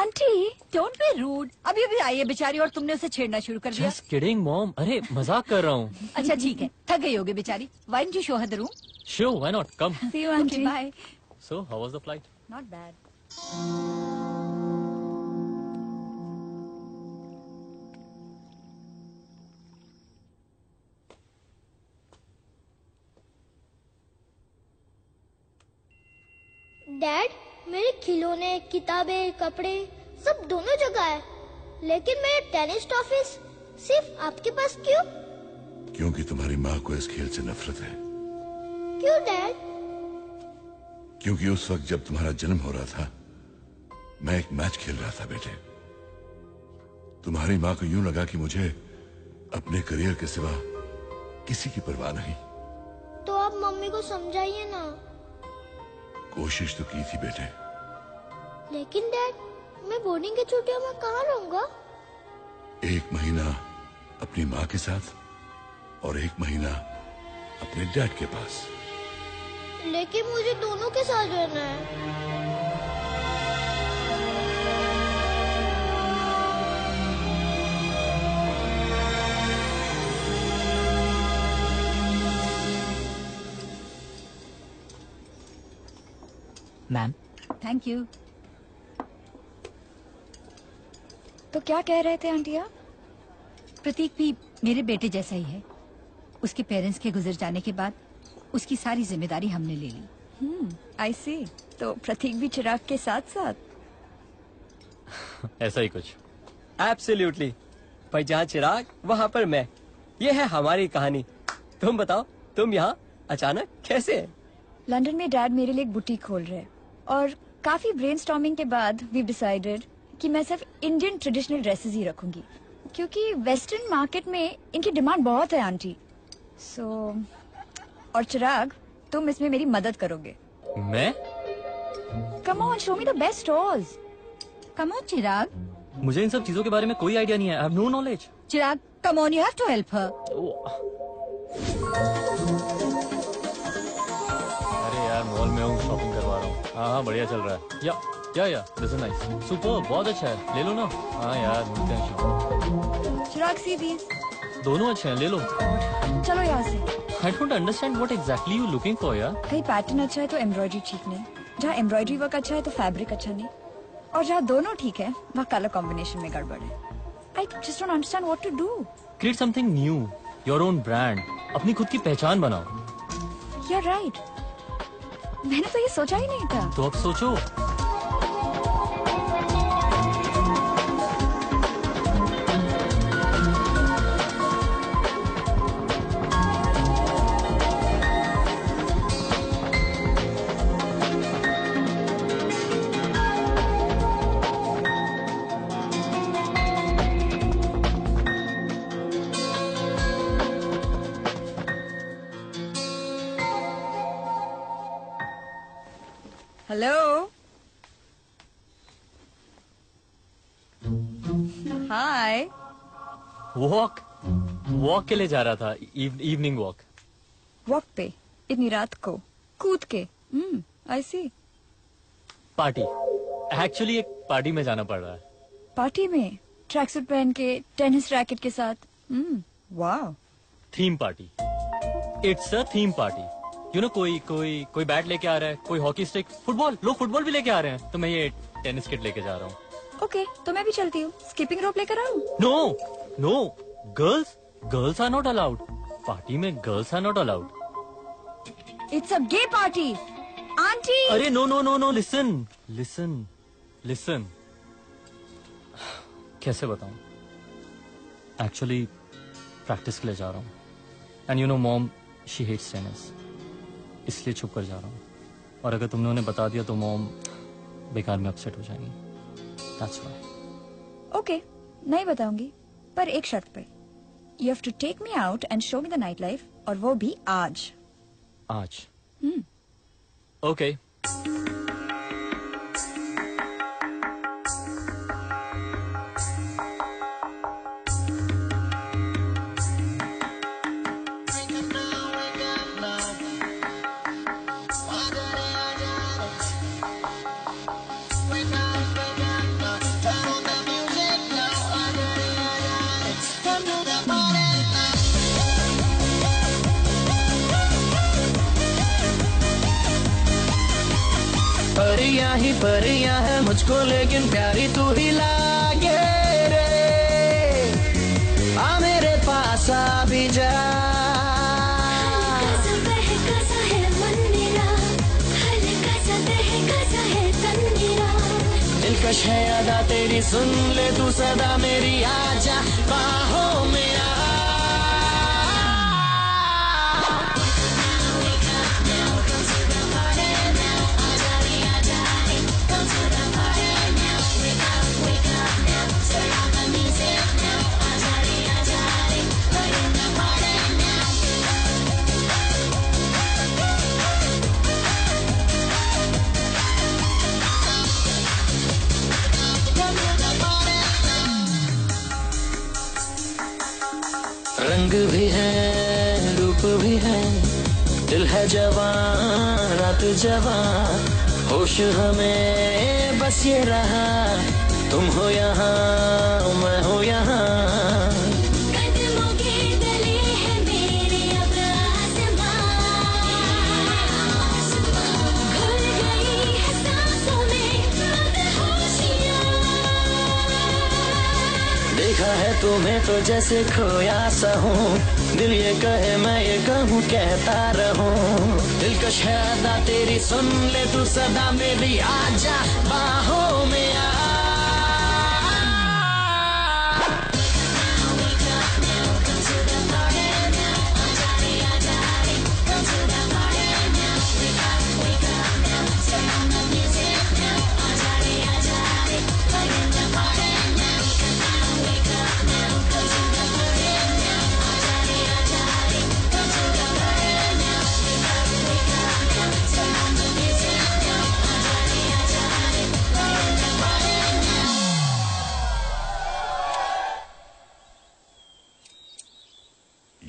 आंटी डोंट बी रूड अभी अभी आई है बेचारी और तुमने उसे छेड़ना शुरू कर दिया। जस्ट किडिंग मॉम अरे मज़ाक कर रहा हूँ। अच्छा ठीक है। थक गई होगी बेचारी। Why do show her the room sure why not come See you, Auntie. Bye so how was the flight not bad dad मेरे खिलौने किताबें कपड़े सब दोनों जगह है। लेकिन मेरे टेनिस टॉफिस सिर्फ़ आपके पास क्यों? क्योंकि तुम्हारी माँ को इस खेल से नफरत है। क्यों डैड? क्योंकि उस वक्त जब तुम्हारा जन्म हो रहा था मैं एक मैच खेल रहा था बेटे। तुम्हारी माँ को यूँ लगा कि मुझे अपने करियर के सिवा किसी की परवाह नहीं। तो आप मम्मी को समझाइए ना। कोशिश तो की थी बेटे। लेकिन डैड मैं बोर्डिंग की छुट्टियों में कहाँ रहूँगा? एक महीना अपनी माँ के साथ और एक महीना अपने डैड के पास। लेकिन मुझे दोनों के साथ रहना है। मैम। थैंक यू तो क्या कह रहे थे आंटी आप? प्रतीक भी मेरे बेटे जैसा ही है। उसके पेरेंट्स के गुजर जाने के बाद उसकी सारी ज़िम्मेदारी हमने ले ली। हम्म आई सी तो प्रतीक भी चिराग के साथ साथ। [laughs] ऐसा ही कुछ। एब्सोल्युटली भाई जहाँ चिराग वहाँ पर मैं। ये है हमारी कहानी। तुम बताओ तुम यहाँ अचानक कैसे लंदन में डैड मेरे लिए एक बुटीक खोल रहे हैं। और काफ़ी ब्रेनस्टॉर्मिंग के बाद वी डिसाइडेड कि मैं सिर्फ़ इंडियन ट्रेडिशनल ड्रेसेस ही रखूँगी। क्योंकि वेस्टर्न मार्केट में इनकी डिमांड बहुत है आंटी। सो so, और चिराग तुम इसमें मेरी मदद करोगे। मैं? Come on show me the best stores come on Chirag. मुझे इन सब चीज़ों के बारे में कोई आइडिया नहीं है। I have no knowledge Chirag come on you have to help her हूँ हाँ बढ़िया चल रहा है। या या या दिस इज़ नाइस सुपर बहुत अच्छा है। ले लो ना। हाँ यार मिलते हैं शाम चिराग सी दीज दोनों अच्छे हैं ले लो। चलो यहाँ से। I don't understand what exactly you looking for यार। कहीं पैटर्न अच्छा है तो एम्ब्रॉयडरी ठीक नहीं। जहाँ एम्ब्रॉयडरी वर्क अच्छा है तो फैब्रिक अच्छा नहीं। और जहाँ दोनों ठीक है वहाँ कलर कॉम्बिनेशन में गड़बड़ है। I just don't understand what to do create something new your own brand अपनी खुद की पहचान बनाओ। यू राइट मैंने तो ये सोचा ही नहीं था। तो अब सोचो। हेलो हाय वॉक वॉक के लिए जा रहा था इवनिंग वॉक वॉक पे? इतनी रात को? कूद के? Hmm I see party actually एक पार्टी में जाना पड़ रहा है। पार्टी में? ट्रैक सूट पहन के टेनिस रैकेट के साथ? हम्म वाह theme party it's a theme party you know कोई कोई कोई बैट लेके आ रहा है कोई हॉकी स्टिक फुटबॉल लोग फुटबॉल भी लेके आ रहे हैं। तो मैं ये टेनिस किट लेके जा रहा हूँ। ओके तो मैं भी चलती हूँ। स्कीपिंग रोप लेकर आऊँ? No no girls girls are not allowed party में girls are not allowed it's a gay party auntie अरे no no no no listen listen listen कैसे बताऊँ? एक्चुअली प्रैक्टिस के लिए जा रहा हूँ। And you know mom she hates tennis इसलिए छुप कर जा रहा हूँ। और अगर तुमने उन्हें बता दिया तो मोम बेकार में अपसेट हो जाएँगी। दैट्स व्हाई ओके नहीं बताऊँगी पर एक शर्त पे। You have to take me out and show me the night life और वो भी आज। आज। हम्म ओके परियाँ परियाँ है मुझको लेकिन प्यारी तू ही लागे रे। आ मेरे पास आ भी जा। दिलकश है अदा तेरी सुन ले तू सदा मेरी आजा। बाहों में रंग भी है, रूप भी है। दिल है जवान, रात जवान। होश हमें बस ये रहा। तुम हो यहाँ, मैं हो यहाँ। तुम्हें तो जैसे खोया सा हूँ। दिल ये कहे, मैं ये कहूँ, कहता रहूँ। दिलकश है अदा तेरी सुन ले तू सदा मेरी आजा।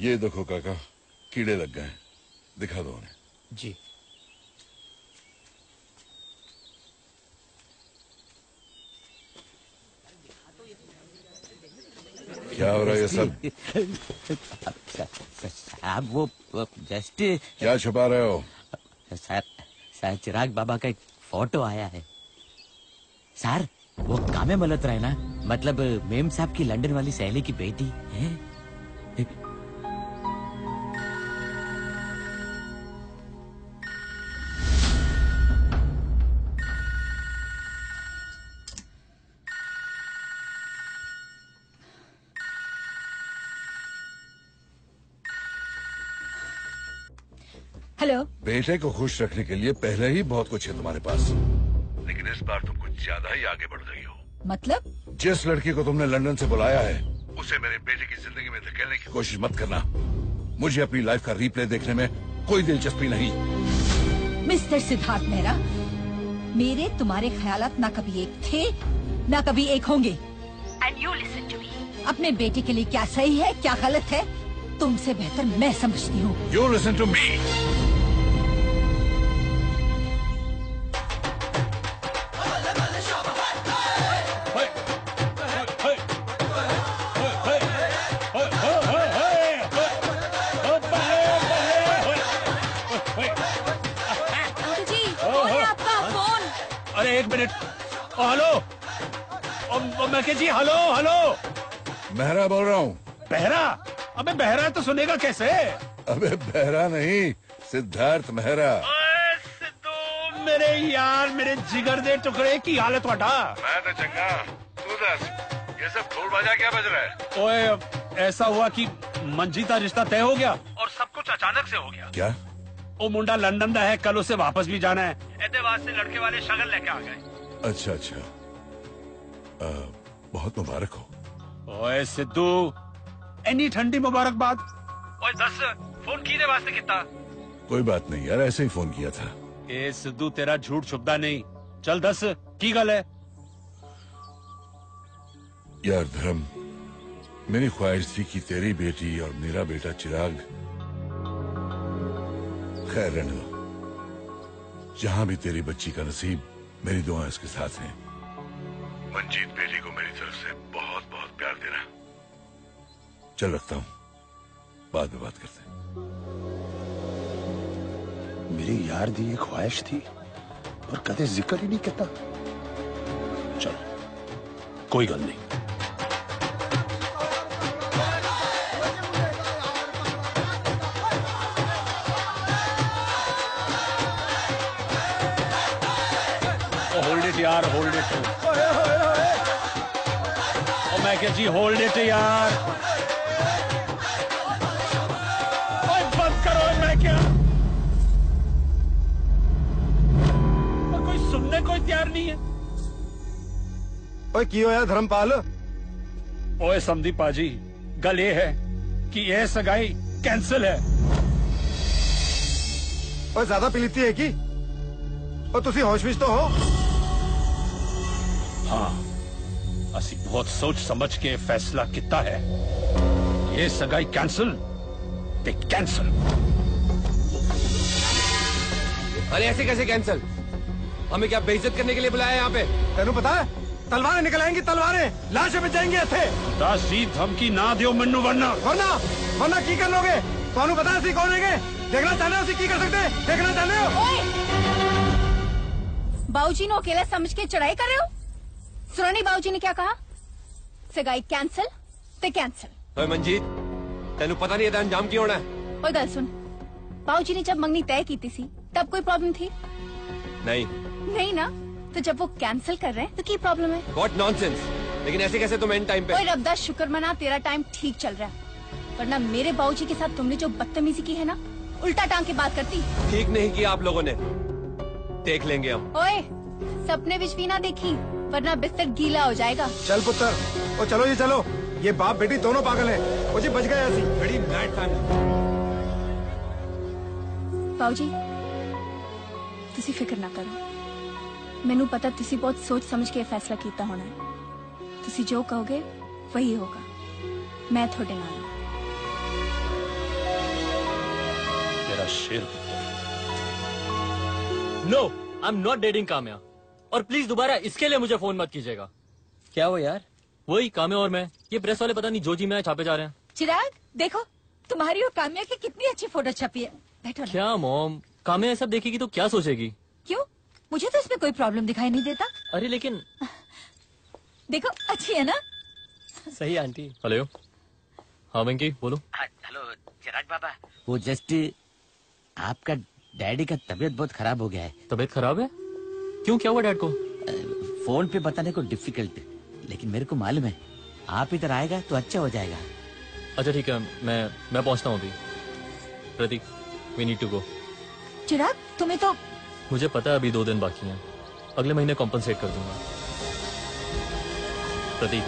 ये देखो काका कीड़े लग गए दिखा दो उन्हें। जी। क्या हो रहा है ये सब? साहब वो जस्ट क्या छुपा रहे हो? सर सर चिराग बाबा का एक फ़ोटो आया है। सर वो कामे मलत रहे ना? मतलब मेम साहब की लंदन वाली सहेली की बेटी है? हेलो बेटे को खुश रखने के लिए पहले ही बहुत कुछ है तुम्हारे पास। लेकिन इस बार तुम कुछ ज़्यादा ही आगे बढ़ गई हो। मतलब? जिस लड़की को तुमने लंदन से बुलाया है उसे मेरे बेटे की ज़िंदगी में धकेलने की कोशिश मत करना। मुझे अपनी लाइफ का रिप्ले देखने में कोई दिलचस्पी नहीं। मिस्टर सिद्धार्थ मेहरा मेरे तुम्हारे ख्याल ना कभी एक थे ना कभी एक होंगे। And you listen to me अपने बेटे के लिए क्या सही है क्या गलत है? तुमसे बेहतर मैं समझती हूँ। You लिसन टू मी है अरे एक मिनट। हेलो। ओ, ओ, मैं जी हेलो हेलो। मेहरा बोल रहा हूँ। बहरा अबे बहरा तो सुनेगा कैसे? अबे बहरा नहीं सिद्धार्थ मेहरा। सिद्धू। मेरे यार मेरे जिगर दे टुकड़े की हालत वाटा मैं तो चंगा तू दस ये सब ढोल बजा क्या बज रहा है? ओए ऐसा हुआ कि मंजीता रिश्ता तय हो गया। और सब कुछ अचानक से हो गया। क्या? वो मुंडा लंदन दा है कल उसे वापस भी जाना है। ऐतवाद से लड़के वाले शगन लेके आ गए। अच्छा अच्छा। आ, बहुत मुबारक हो। ओए सिद्धू एनी ठंडी मुबारकबाद। ओए दस फ़ोन की दे वास्ते कितना? कोई बात नहीं यार ऐसे ही फ़ोन किया था। ए सिद्धू तेरा झूठ छुपदा नहीं। चल दस की गल है? यार धर्म मेरी ख्वाहिश थी कि तेरी बेटी और मेरा बेटा चिराग खैर रहने दो। जहाँ भी तेरी बच्ची का नसीब मेरी दुआएँ इसके साथ हैं। मंजीत बेटी को मेरी तरफ़ से बहुत बहुत प्यार देना। चल रखता हूँ। बाद में बात करते हैं। मेरी यार दी एक ख्वाहिश थी पर कदे ज़िक्र ही नहीं किया चल कोई गल नहीं। होल्ड इट यार होल्ड इट ओ मैं क्या जी होल्ड इट यार सुनने कोई तैयार नहीं है। ओए की धर्मपाल? ओए समदी पाजी गल ये है कि यह सगाई कैंसिल है। और ज़्यादा पीलीती है कि? और तुसी होशविश तो हो? हाँ असी बहुत सोच समझ के फैसला किता है। ये सगाई कैंसिल ते कैंसिल अरे ऐसे कैसे कैंसिल हमें क्या बेइज्जत करने के लिए बुलाया यहाँ पे? तेन पता है? तलवारें निकल आएँगी तलवारें। लाशें में जाएँगे थे धमकी ना दियो मनु वरना वरना वरना की कर लोगे थानू पता है कौन है देखना चाहते हो असि की कर सकते देखना चाहते हो? बाबूजी ने अकेला समझ के चढ़ाई कर रहे हो? सुरानी नहीं बाबूजी ने क्या कहा? सगाई कैंसल ते कैंसल ओए मंजीत तेन पता नहीं अंजाम क्यों होना है? ओए गल सुन। बाबूजी ने जब मंगनी तय की थी तब कोई प्रॉब्लम थी? नहीं। नहीं ना? तो जब वो कैंसिल कर रहे हैं तो क्या प्रॉब्लम है? वॉट नॉन लेकिन ऐसे कैसे तुम एंड टाइम पे? ओए रब्दा शुक्र मना तेरा टाइम ठीक चल रहा है। वरना मेरे बाबू के साथ तुमने जो बदतमीजी की है ना उल्टा टांग के बात करती। ठीक नहीं किया आप लोगों ने। देख लेंगे हम। ओए सपने बिच भी ना देखी वरना बिस्तर गीला हो जाएगा। चल पुत्र। ओ चलो ये चलो। ये बाप बेटी दोनों पागल है। मुझे बच गया ऐसी बड़ी बैड फैमिली बाबू जी फ़िक्र ना करो। ਮੈਨੂੰ ਪਤਾ ਤੁਸੀਂ ਬਹੁਤ ਸੋਚ ਸਮਝ ਕੇ ਇਹ ਫੈਸਲਾ ਕੀਤਾ ਹੋਣਾ ਹੈ ਤੁਸੀਂ ਜੋ ਕਹੋਗੇ ਵਹੀ ਹੋਗਾ ਮੈਂ ਤੁਹਾਡੇ ਨਾਲ ਹਾਂ मेरा शेर no I am not dating Kamya और प्लीज दोबारा इसके लिए मुझे फोन मत कीजिएगा क्या वो यार वही काम्या और मैं ये प्रेस वाले पता नहीं जो जी मैं छापे जा रहे हैं चिराग देखो तुम्हारी और काम्या की कितनी अच्छी फोटो छपी है बैठो ना क्या मॉम काम्या ये सब देखेगी तो क्या सोचेगी क्यों मुझे तो इसमें कोई प्रॉब्लम दिखाई नहीं देता। अरे लेकिन देखो अच्छी है ना? सही आंटी। हेलो। हाँ वेंकी बोलो। हेलो चिराग बाबा। वो जस्ट आपका डैडी का तबीयत बहुत खराब हो गया है। तबीयत खराब है? क्यों क्या हुआ डैड को? फ़ोन पे बताने को डिफ़िकल्ट लेकिन मेरे को मालूम है। आप इधर आएगा तो अच्छा हो जाएगा। अच्छा ठीक है मैं मैं पहुँचता हूँ अभी। Prateek we need to go Chirag तुम्हें तो मुझे पता है अभी दो दिन बाकी हैं। अगले महीने कॉम्पनसेट कर दूँगा। प्रतीक।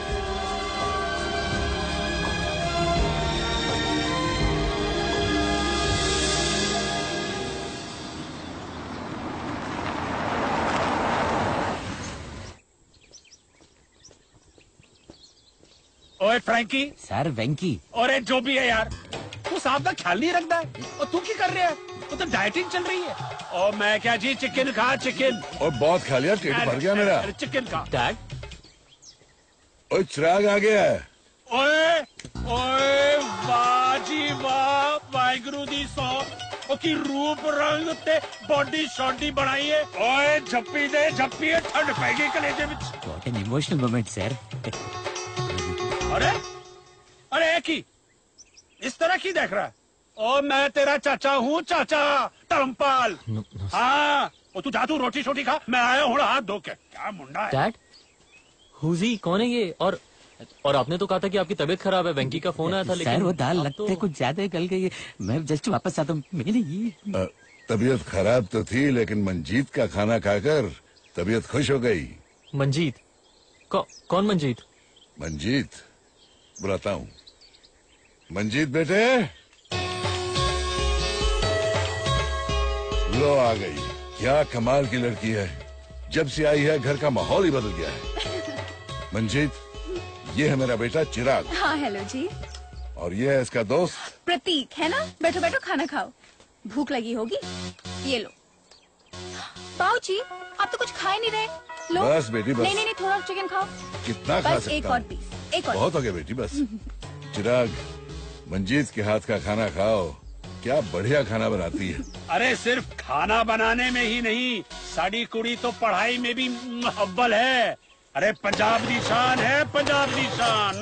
ओए फ्रैंकी। सर वेंकी। और जो भी है यार। तू साहब का ख्याल नहीं रखता है? और तू क्या कर रहा है? वो तो डाइटिंग चल रही है। और मैं क्या जी चिकन खा चिकन और बहुत खा लिया टेट भर गया मेरा। चिकन खा। डैड ओए चिराग आ गया है। ओए ओए वाह जी वाह वाहिगुरु दी सौ। ओ की रूप रंग ते बॉडी शॉडी बनाई है। ओए झप्पी दे झप्पी है ठंड पैगी कलेजे which what an emotional moment sir अरे अरे एक ही। इस तरह की देख रहा है। ओ मैं तेरा चाचा हूँ चाचा धर्मपाल हाँ ओ तू जा तू रोटी शोटी खा मैं आया हूँ हाथ धो के। क्या मुंडा है? डैड हुजी कौन है ये? और और आपने तो कहा था कि आपकी तबीयत खराब है वेंकी का फ़ोन आया था लेकिन वो दाल लगते कुछ ज़्यादा ही गल गई है। मैं जस्ट वापस आता हूँ। मैंने ये तबीयत खराब तो थी लेकिन मंजीत का खाना खाकर तबीयत खुश हो गई। मंजीत? कौ, कौन मंजीत? मंजीत बुलाता हूँ। मंजीत बेटे? लो आ गई। क्या कमाल की लड़की है। जब से आई है घर का माहौल ही बदल गया है। [laughs] मंजीत ये है मेरा बेटा चिराग। हाँ हेलो जी। और ये है इसका दोस्त। प्रतीक है ना? बैठो बैठो खाना खाओ। भूख लगी होगी। ये लो। पाओ जी आप तो कुछ खाए नहीं रहे। लो। बस बेटी, बस। नहीं नहीं नहीं थोड़ा चिकन खाओ। कितना खा सकता एक और पीस एक और बहुत हो गया बेटी बस। [laughs] चिराग मंजीत के हाथ का खाना खाओ। क्या बढ़िया खाना बनाती है। अरे सिर्फ़ खाना बनाने में ही नहीं साड़ी कुड़ी तो पढ़ाई में भी अव्वल है। अरे पंजाब की शान है पंजाब की शान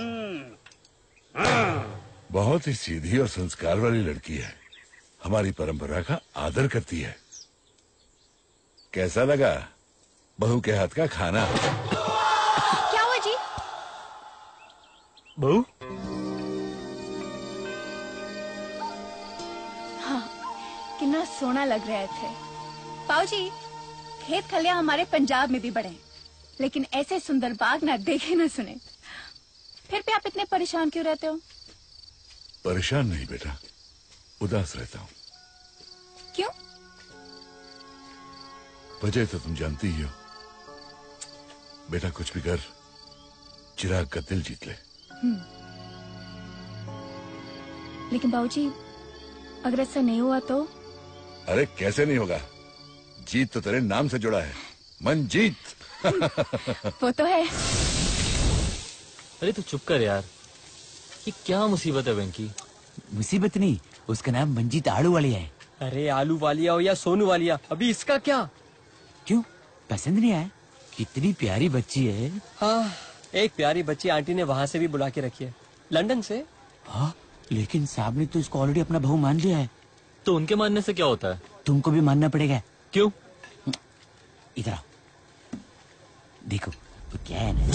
हाँ। बहुत ही सीधी और संस्कार वाली लड़की है। हमारी परंपरा का आदर करती है। कैसा लगा? बहू के हाथ का खाना। क्या हुआ जी? बहू? कितना सोना लग रहे थे। पाओ जी खेत खलिया हमारे पंजाब में भी बड़े लेकिन ऐसे सुंदर बाग ना देखे ना सुने। फिर भी आप इतने परेशान क्यों रहते हो? परेशान नहीं बेटा उदास रहता हूँ। क्यों? वजह तो तुम जानती ही हो। बेटा कुछ भी कर चिराग का दिल जीत ले। हम्म। लेकिन बाबूजी अगर ऐसा नहीं हुआ तो? अरे कैसे नहीं होगा? जीत तो तेरे नाम से जुड़ा है। मंजीत [laughs] वो तो है। अरे तू चुप कर यार। ये क्या मुसीबत है वेंकी? मुसीबत नहीं उसका नाम मंजीत आलू वाली है। अरे आलू वालिया हो या सोनू वालिया अभी इसका क्या? क्यों? पसंद नहीं आया? कितनी प्यारी बच्ची है। हाँ एक प्यारी बच्ची आंटी ने वहाँ से भी बुला के रखी है। लंदन से? हाँ लेकिन साहब ने तो इसको ऑलरेडी अपना बहू मान लिया है। तो उनके मानने से क्या होता है? तुमको भी मानना पड़ेगा। क्यों? इधर आओ। देखो तो क्या है ना?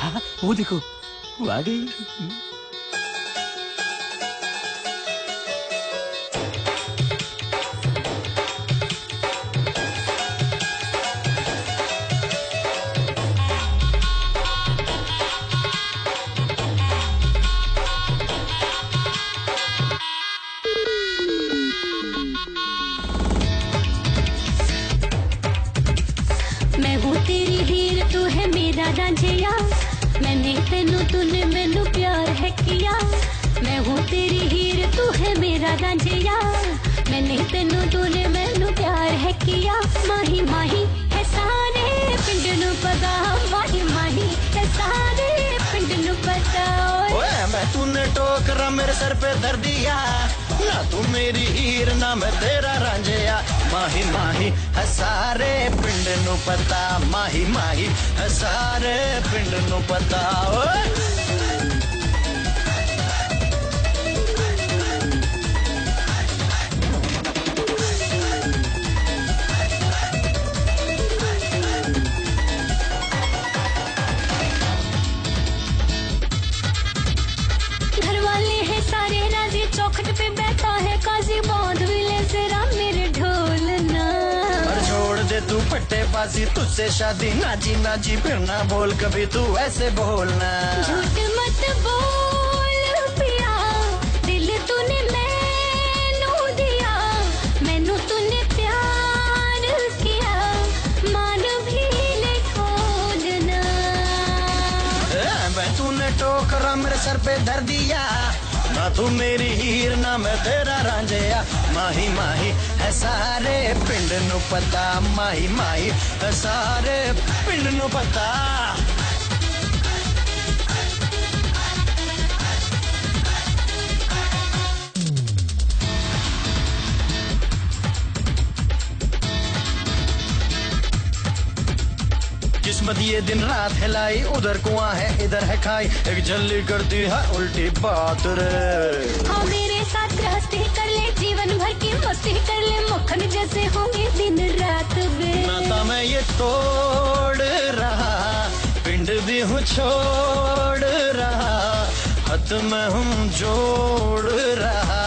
हाँ वो देखो वो आ गई। सर पे धर दिया। ना तू मेरी हीर, ना मैं तेरा रांझिया। माही माही, हसारे सारे पिंड नु पता। माही माही, हसारे पिंड नु पता। जल्दबाजी तुझसे शादी ना जी ना जी फिर ना बोल कभी तू ऐसे बोलना। झूठ मत बोल पिया दिल तूने मैनू दिया मैनू तूने प्यार किया मान भी ले खोलना तूने टोकरा मेरे सर पे धर दिया ना तू मेरी हीर ना मैं तेरा रांझिया। माही माही है सारे पिंड नु पता माही माही है सारे पिंड नु पता। ये दिन रात हिलाई उधर कुआँ है इधर है खाई। एक जल्दी करती है उल्टी बात रे। हाँ मेरे साथ गृहस्थी कर ले जीवन भर की मस्ती कर ले मक्खन जैसे होंगे दिन रात बे नाता मैं ये तोड़ रहा पिंड भी हूँ छोड़ रहा हथ में हूँ जोड़ रहा।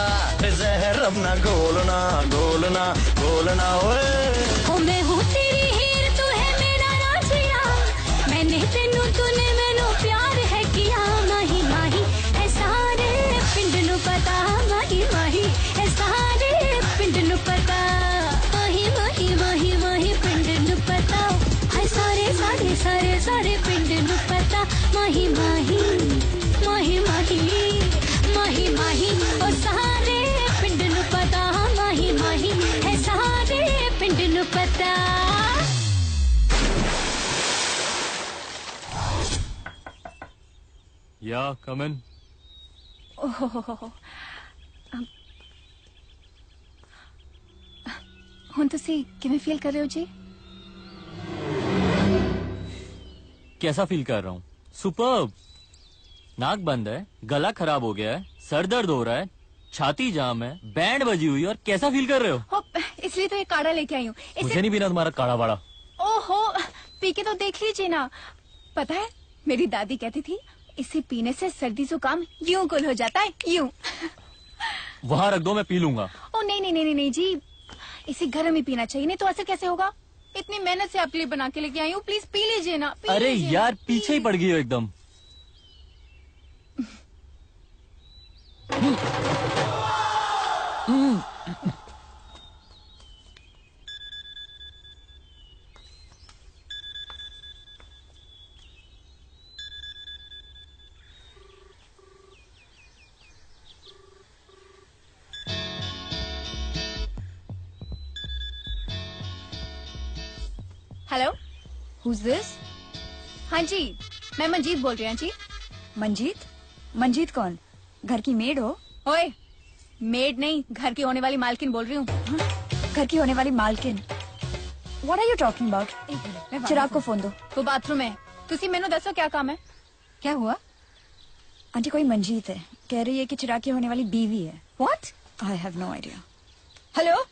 जहर अपना घोलना घोलना घोलना ओए। मैंने या कमन ਓਹ ਹੁਣ ਤੁਸੀਂ ਕਿਵੇਂ ਫੀਲ ਕਰ ਰਹੇ ਹੋ ਜੀ कैसा फील कर रहा हूँ सुपर नाक बंद है गला खराब हो गया है सर दर्द हो रहा है छाती जाम है बैंड बजी हुई है और कैसा फील कर रहे हो हो इसलिए तो ये काढ़ा लेके आई हूँ मुझे इसे नहीं पीना तुम्हारा काढ़ा वाड़ा ओहो पी के तो देख लीजिए ना पता है मेरी दादी कहती थी इसे पीने से सर्दी जुकाम यूँ कुल हो जाता है यूँ। वहाँ रख दो मैं पी लूँगा। ओ नहीं नहीं नहीं नहीं जी इसे गर्म ही पीना चाहिए नहीं तो असर कैसे होगा? इतनी मेहनत से आपके लिए बना के लेके आई हूँ प्लीज़ पी लीजिए ना पी अरे यार पीछे ही पड़ गई हो एकदम। हेलो हुज दिस हाँ जी मैं मंजीत बोल रही हूँ जी मंजीत? मंजीत कौन? घर की मेड हो? ओए मेड नहीं घर की होने वाली मालकिन बोल रही हूँ। घर की होने वाली मालकिन। What are you talking about Chirag को फ़ोन दो। वो बाथरूम है। तुसी मेनू दसो क्या काम है? क्या हुआ? आंटी कोई मंजीत है। कह रही है कि चिराग की होने वाली बीवी है। What I have no idea hello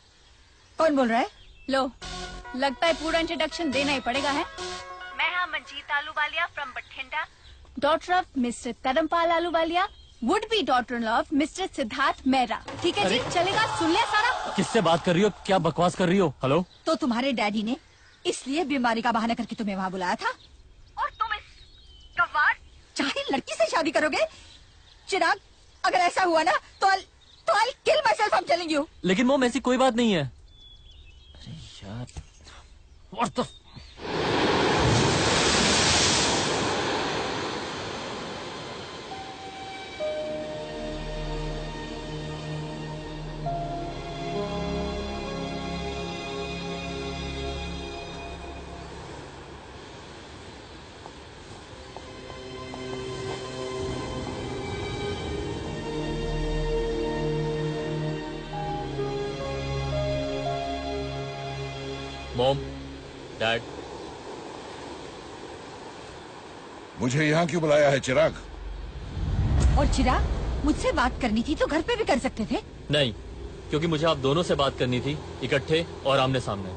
कौन बोल रहा है? लो। लगता है पूरा इंट्रोडक्शन देना ही पड़ेगा है? मैं हाँ Manjeet Ahluwalia from Bathinda. Daughter of mister Tarampal Ahluwalia would be daughter of mister Siddharth Mehra. ठीक है जी? चलेगा सुन लिया सारा? किससे बात कर रही हो? क्या बकवास कर रही हो? हेलो तो तुम्हारे डैडी ने इसलिए बीमारी का बहाना करके तुम्हें वहाँ बुलाया था। और तुम इस गवार चाहे लड़की से शादी करोगे। चिराग अगर ऐसा हुआ ना तो I'll- तो आई किल माई सेल्फ यू लेकिन मोम ऐसी कोई बात नहीं है। अरे यार মস্ত डैड मुझे यहाँ क्यों बुलाया है चिराग? और चिराग मुझसे बात करनी थी तो घर पे भी कर सकते थे। नहीं क्योंकि मुझे आप दोनों से बात करनी थी इकट्ठे और आमने सामने।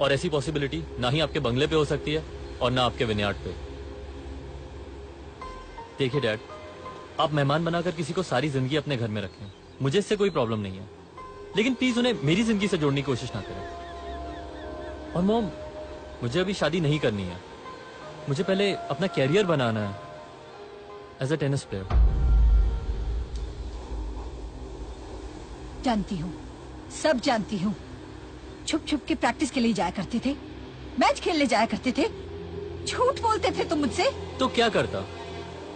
और ऐसी पॉसिबिलिटी ना ही आपके बंगले पे हो सकती है और ना आपके विनयार्ड पे। देखिए डैड आप मेहमान बनाकर किसी को सारी ज़िंदगी अपने घर में रखें। मुझे इससे कोई प्रॉब्लम नहीं है। लेकिन प्लीज़ उन्हें मेरी ज़िंदगी से जोड़ने की कोशिश ना करें। और मोम मुझे अभी शादी नहीं करनी है। मुझे पहले अपना कैरियर बनाना है एज अ टेनिस प्लेयर जानती हूँ सब जानती हूँ। छुप छुप के प्रैक्टिस के लिए जाया करते थे मैच खेलने जाया करते थे। झूठ बोलते थे तुम मुझसे? तो क्या करता?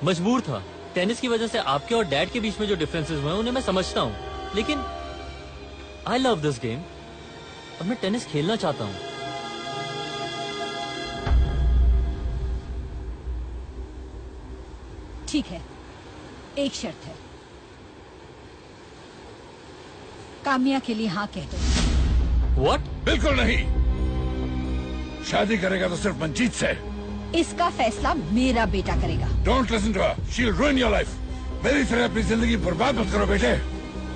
मजबूर था। टेनिस की वजह से आपके और डैड के बीच में जो डिफरेंसेस हुए उन्हें मैं समझता हूँ। लेकिन आई लव दिस गेम और मैं टेनिस खेलना चाहता हूँ। ठीक है। एक शर्त है। कामिया के लिए हाँ कह दो। व्हाट बिल्कुल नहीं। शादी करेगा तो सिर्फ़ मंजीत से। इसका फैसला मेरा बेटा करेगा। Don't listen to her she will your life मेरी तरह अपनी ज़िंदगी बर्बाद मत करो बेटे।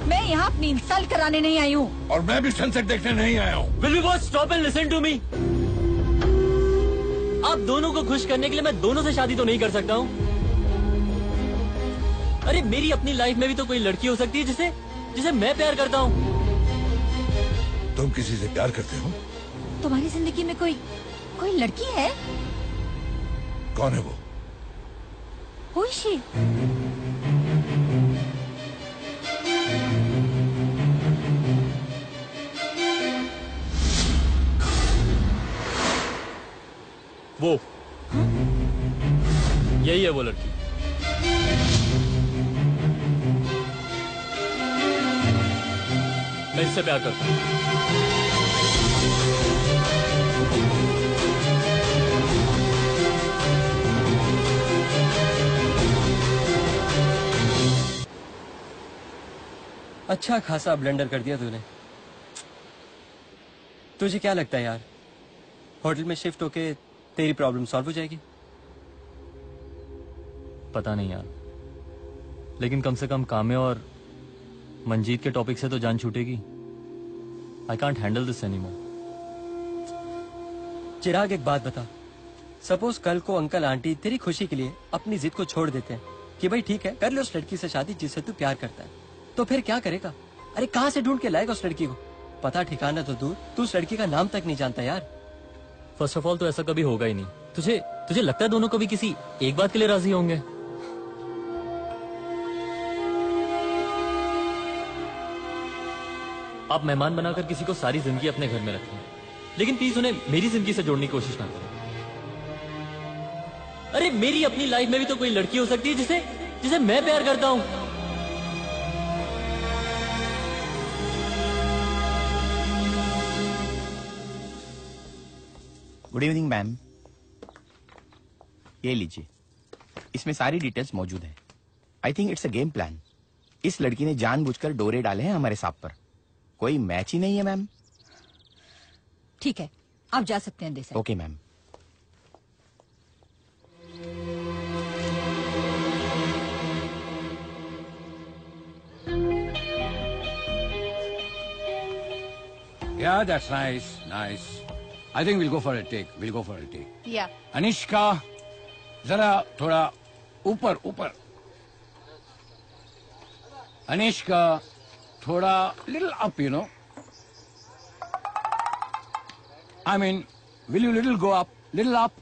मैं यहाँ अपनी इंसल्ट कराने नहीं आई हूँ। और मैं भी सनसेट देखने नहीं आया हूँ। Will you both stop and listen to me आप दोनों को खुश करने के लिए मैं दोनों से शादी तो नहीं कर सकता हूँ। अरे मेरी अपनी लाइफ में भी तो कोई लड़की हो सकती है जिसे जिसे मैं प्यार करता हूँ। तुम किसी से प्यार करते हो? तुम्हारी ज़िंदगी में कोई कोई लड़की है? कौन है वो? वो। यही है वो लड़की। मैं इससे प्यार करता हूँ। अच्छा खासा ब्लेंडर कर दिया तूने। तुझे क्या लगता है यार? होटल में शिफ्ट होके तेरी प्रॉब्लम सॉल्व हो जाएगी? पता नहीं यार। लेकिन कम से कम कामे और मंजीत के टॉपिक से तो जान छूटेगी। I can't handle this anymore Chirag, एक बात बता। सपोज़ कल को अंकल आंटी तेरी खुशी के लिए अपनी जिद को छोड़ देते हैं कि भाई ठीक है, कर ले उस लड़की से शादी जिससे तू प्यार करता है। तो फिर क्या करेगा? अरे कहाँ से ढूंढ के लाएगा उस लड़की को? पता ठिकाना तो दूर, तू उस लड़की का नाम तक नहीं जानता यार। फ़र्स्ट ऑफ़ ऑल तो ऐसा कभी होगा ही नहीं। तुझे तुझे लगता है दोनों कभी किसी एक बात के लिए राज़ी होंगे? आप मेहमान बनाकर किसी को सारी ज़िंदगी अपने घर में रखें। लेकिन प्लीज़ उन्हें मेरी ज़िंदगी से जोड़ने की कोशिश ना करें। अरे, मेरी अपनी लाइफ में भी तो कोई लड़की हो सकती है जिसे जिसे मैं प्यार करता हूँ। गुड इवनिंग मैम ये लीजिए। इसमें सारी डिटेल्स मौजूद है। I think it's a game plan इस लड़की ने जानबूझकर डोरे डाले हैं हमारे सांप पर। कोई मैच ही नहीं है मैम ठीक है आप जा सकते हैं Desai okay ma'am Yeah, that's nice, nice. I think we'll go for a take. We'll go for a take. या अनिष्का जरा थोड़ा ऊपर ऊपर अनिष्का थोड़ा little up, you know. I mean, will you little go up, little up?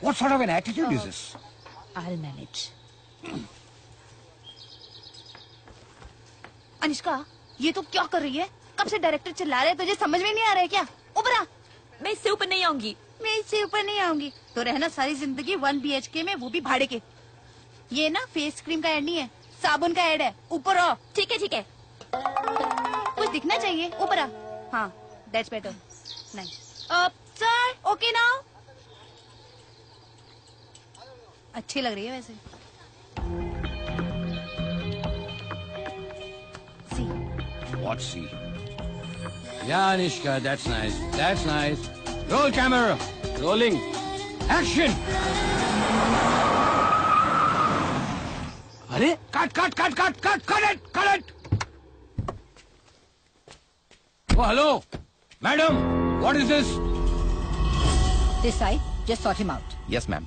What sort of an attitude is this? I'll manage. [clears throat] Anushka ये तो क्या कर रही है कब से डायरेक्टर चिल्ला रहे हैं तुझे समझ में नहीं आ रहा है क्या ऊपर आ मैं इससे ऊपर नहीं आऊँगी मैं इससे ऊपर नहीं आऊँगी तो रहना सारी ज़िंदगी वन बी के में वो भी भाड़े के ये ना फेस क्रीम का एड नहीं है साबुन का एड है, ऊपर आओ। ठीक है ठीक है। कुछ दिखना चाहिए, ऊपर आ। हाँ डेट्स बेटर नहीं सर ओके नाउ अच्छी लग रही है वैसे। सी व्हाट सी या Nishka that's nice that's nice roll camera rolling action अरे cut cut cut cut cut cut cut oh hello madam what is this Desai just sort him out yes ma'am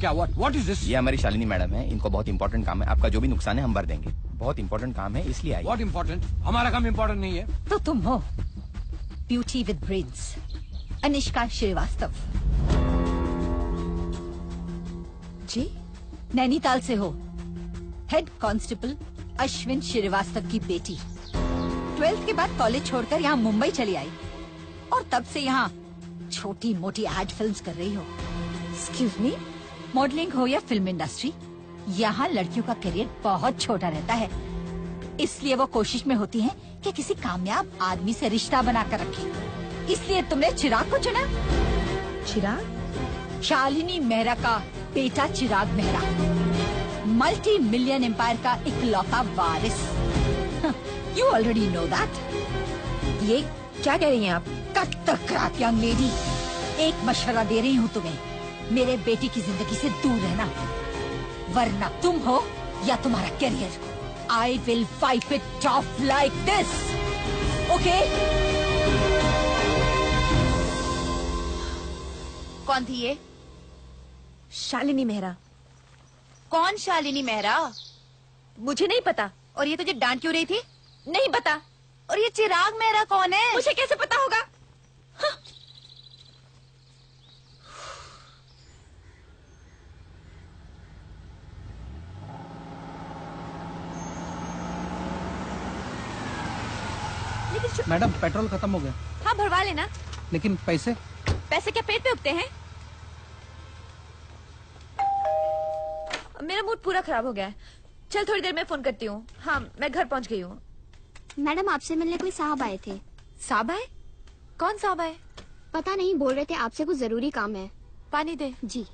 क्या what what is this ये हमारी Shalini madam है इनको बहुत important काम है। आपका जो भी नुकसान है हम भर देंगे। बहुत इंपॉर्टेंट काम है इसलिए आई। व्हाट इम्पोर्टेंट हमारा काम इम्पोर्टेंट नहीं है। तो तुम हो। Beauty with brains Anishka Shrivastava. जी नैनीताल से हो। हेड कांस्टेबल अश्विन श्रीवास्तव की बेटी। ट्वेल्थ के बाद कॉलेज छोड़कर यहाँ मुंबई चली आई। और तब से यहाँ छोटी मोटी एड फिल्म्स कर रही हो। एक्सक्यूज मी मॉडलिंग हो या फ़िल्म इंडस्ट्री यहाँ लड़कियों का करियर बहुत छोटा रहता है। इसलिए वो कोशिश में होती हैं कि किसी कामयाब आदमी से रिश्ता बनाकर रखे। इसलिए तुमने चिराग को चुना। चिराग? शालिनी मेहरा का बेटा Chirag Mehra. Multi million empire का इकलौता वारिस यू ऑलरेडी नो दैट ये क्या कह रही हैं आप कट तक क्रैप यंग लेडी एक मशवरा दे रही हूँ तुम्हें मेरे बेटी की ज़िंदगी से दूर रहना वरना तुम हो या तुम्हारा career I will fight it off like this okay कौन थी ये? शालिनी मेहरा कौन शालिनी मेहरा? मुझे नहीं पता। और ये तुझे डांट क्यों रही थी? नहीं पता। और ये चिराग मेहरा कौन है? मुझे कैसे पता होगा? लेकिन मैडम पेट्रोल खत्म हो गया। हाँ भरवा लेना। लेकिन पैसे? पैसे क्या पेट पे उगते हैं? मेरा मूड पूरा खराब हो गया है। चल थोड़ी देर में फ़ोन करती हूँ। हाँ मैं घर पहुँच गई हूँ। मैडम आपसे मिलने कोई साहब आए थे। साहब आए? कौन साहब आए? पता नहीं बोल रहे थे आपसे कुछ ज़रूरी काम है। पानी दे। जी।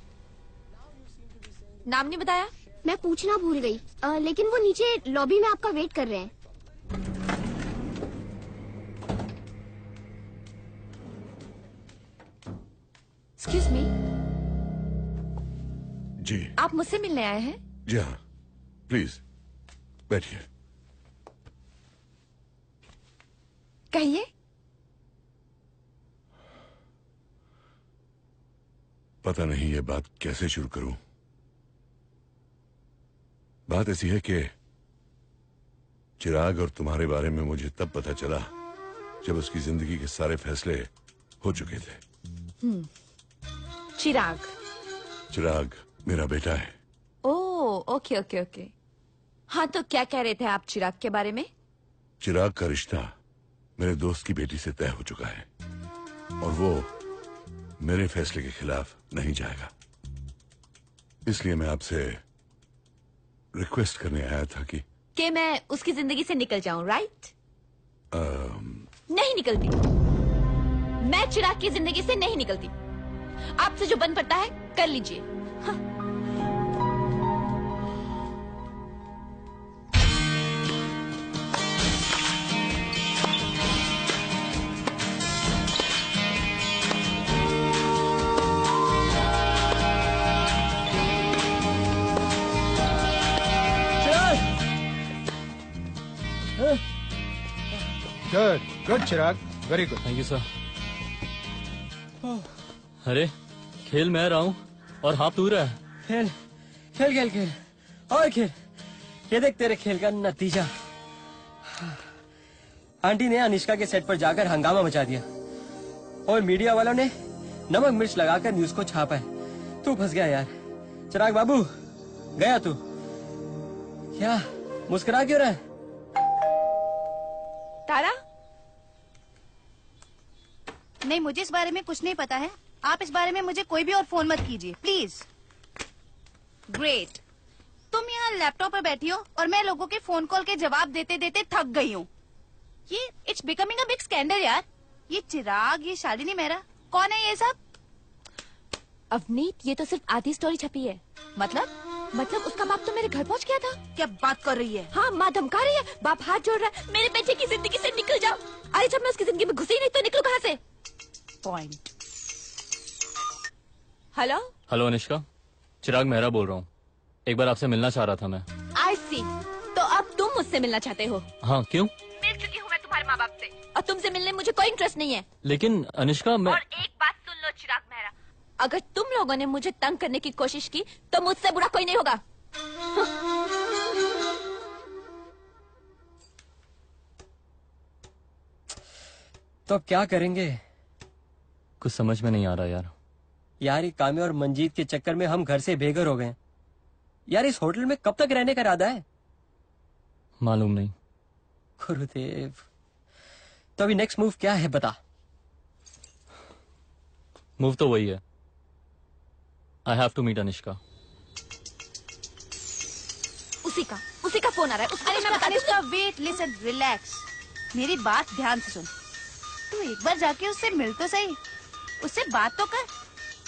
नाम नहीं बताया? मैं पूछना भूल गई। अ, लेकिन वो नीचे लॉबी में आपका वेट कर रहे हैं। एक्सक्यूज मी जी। आप मुझसे मिलने आए हैं? जी हाँ। प्लीज़ बैठिए कहिए। पता नहीं ये बात कैसे शुरू करूँ। बात ऐसी है कि चिराग और तुम्हारे बारे में मुझे तब पता चला जब उसकी ज़िंदगी के सारे फैसले हो चुके थे। हम्म, चिराग। चिराग। मेरा बेटा है। Oh okay okay okay. हाँ तो क्या कह रहे थे आप चिराग के बारे में? चिराग का रिश्ता मेरे दोस्त की बेटी से तय हो चुका है और वो मेरे फैसले के खिलाफ नहीं जाएगा। इसलिए मैं आपसे रिक्वेस्ट करने आया था कि कि मैं उसकी ज़िंदगी से निकल जाऊँ राइट अम, नहीं निकलती। मैं चिराग की ज़िंदगी से नहीं निकलती। आपसे जो बन पड़ता है कर लीजिए। Good good Chirag very good thank you sir अरे खेल मैं रहा हूँ। और हाथ तू रहा है। खेल खेल खेल खेल। और खेल। ये देख तेरे खेल का नतीजा। आंटी ने अनिष्का के सेट पर जाकर हंगामा मचा दिया। और मीडिया वालों ने नमक मिर्च लगाकर न्यूज़ को छापा है। तू फंस गया यार। चिराग बाबू गया तू? क्या? मुस्कुरा क्यों रहा है? तारा? नहीं मुझे इस बारे में कुछ नहीं पता है। आप इस बारे में मुझे कोई भी और फ़ोन मत कीजिए प्लीज़ ग्रेट तुम यहाँ लैपटॉप पर बैठी हो और मैं लोगों के फ़ोन कॉल के जवाब देते देते थक गई हूँ। ये it's becoming a big scandal यार। ये चिराग ये शालिनी मेरा कौन है ये सब? अवनीत ये तो सिर्फ़ आधी स्टोरी छपी है। मतलब? मतलब उसका बाप तो मेरे घर पहुँच गया था। क्या बात कर रही है? हाँ माँ धमका रही है। बाप हाथ जोड़ रहा है। मेरे बेटे की ज़िंदगी से निकल जाओ। अरे जब मैं उसकी ज़िंदगी में घुसी नहीं तो निकलू कहाँ से? Point hello hello Anishka Chirag Mehra बोल रहा हूँ। एक बार आपसे मिलना चाह रहा था मैं। आई सी तो अब तुम मुझसे मिलना चाहते हो? हाँ क्यों? मिल चुकी हूँ मैं तुम्हारे माँ बाप से। और तुमसे मिलने में मुझे कोई इंटरेस्ट नहीं है। लेकिन अनिष्का मैं और एक बात सुन लो चिराग मेहरा। अगर तुम लोगों ने मुझे तंग करने की कोशिश की तो मुझसे बुरा कोई नहीं होगा। तो अब क्या करेंगे? कुछ समझ में नहीं आ रहा यार। यार ये कामे और मंजीत के चक्कर में हम घर से बेघर हो गए। यार इस होटल में कब तक रहने का इरादा है? मालूम नहीं। गुरुदेव तो अभी नेक्स्ट मूव क्या है बता। मूव तो वही है। I have to meet Anishka उसी का उसी का फ़ोन आ रहा है। उसको मैं बता अनिष्का वेट लिसन रिलैक्स मेरी बात ध्यान से सुन। तू एक बार जाके उससे मिल तो सही। उससे बात तो कर।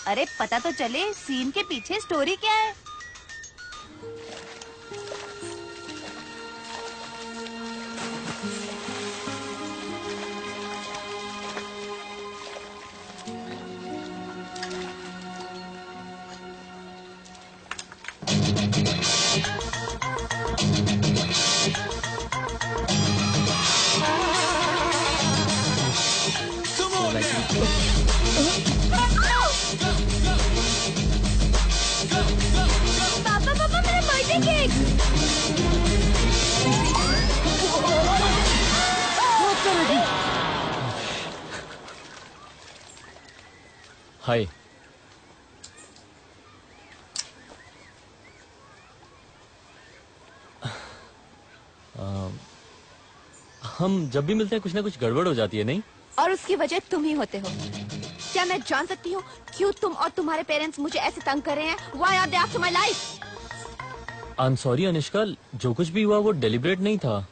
अरे पता तो चले सीन के पीछे स्टोरी क्या है? अम, हम जब भी मिलते हैं कुछ ना कुछ गड़बड़ हो जाती है नहीं? और उसकी वजह तुम ही होते हो। क्या मैं जान सकती हूँ क्यों तुम और तुम्हारे पेरेंट्स मुझे ऐसे तंग कर रहे हैं? Why are they after my life I am sorry Anushka जो कुछ भी हुआ वो डेलिब्रेट नहीं था।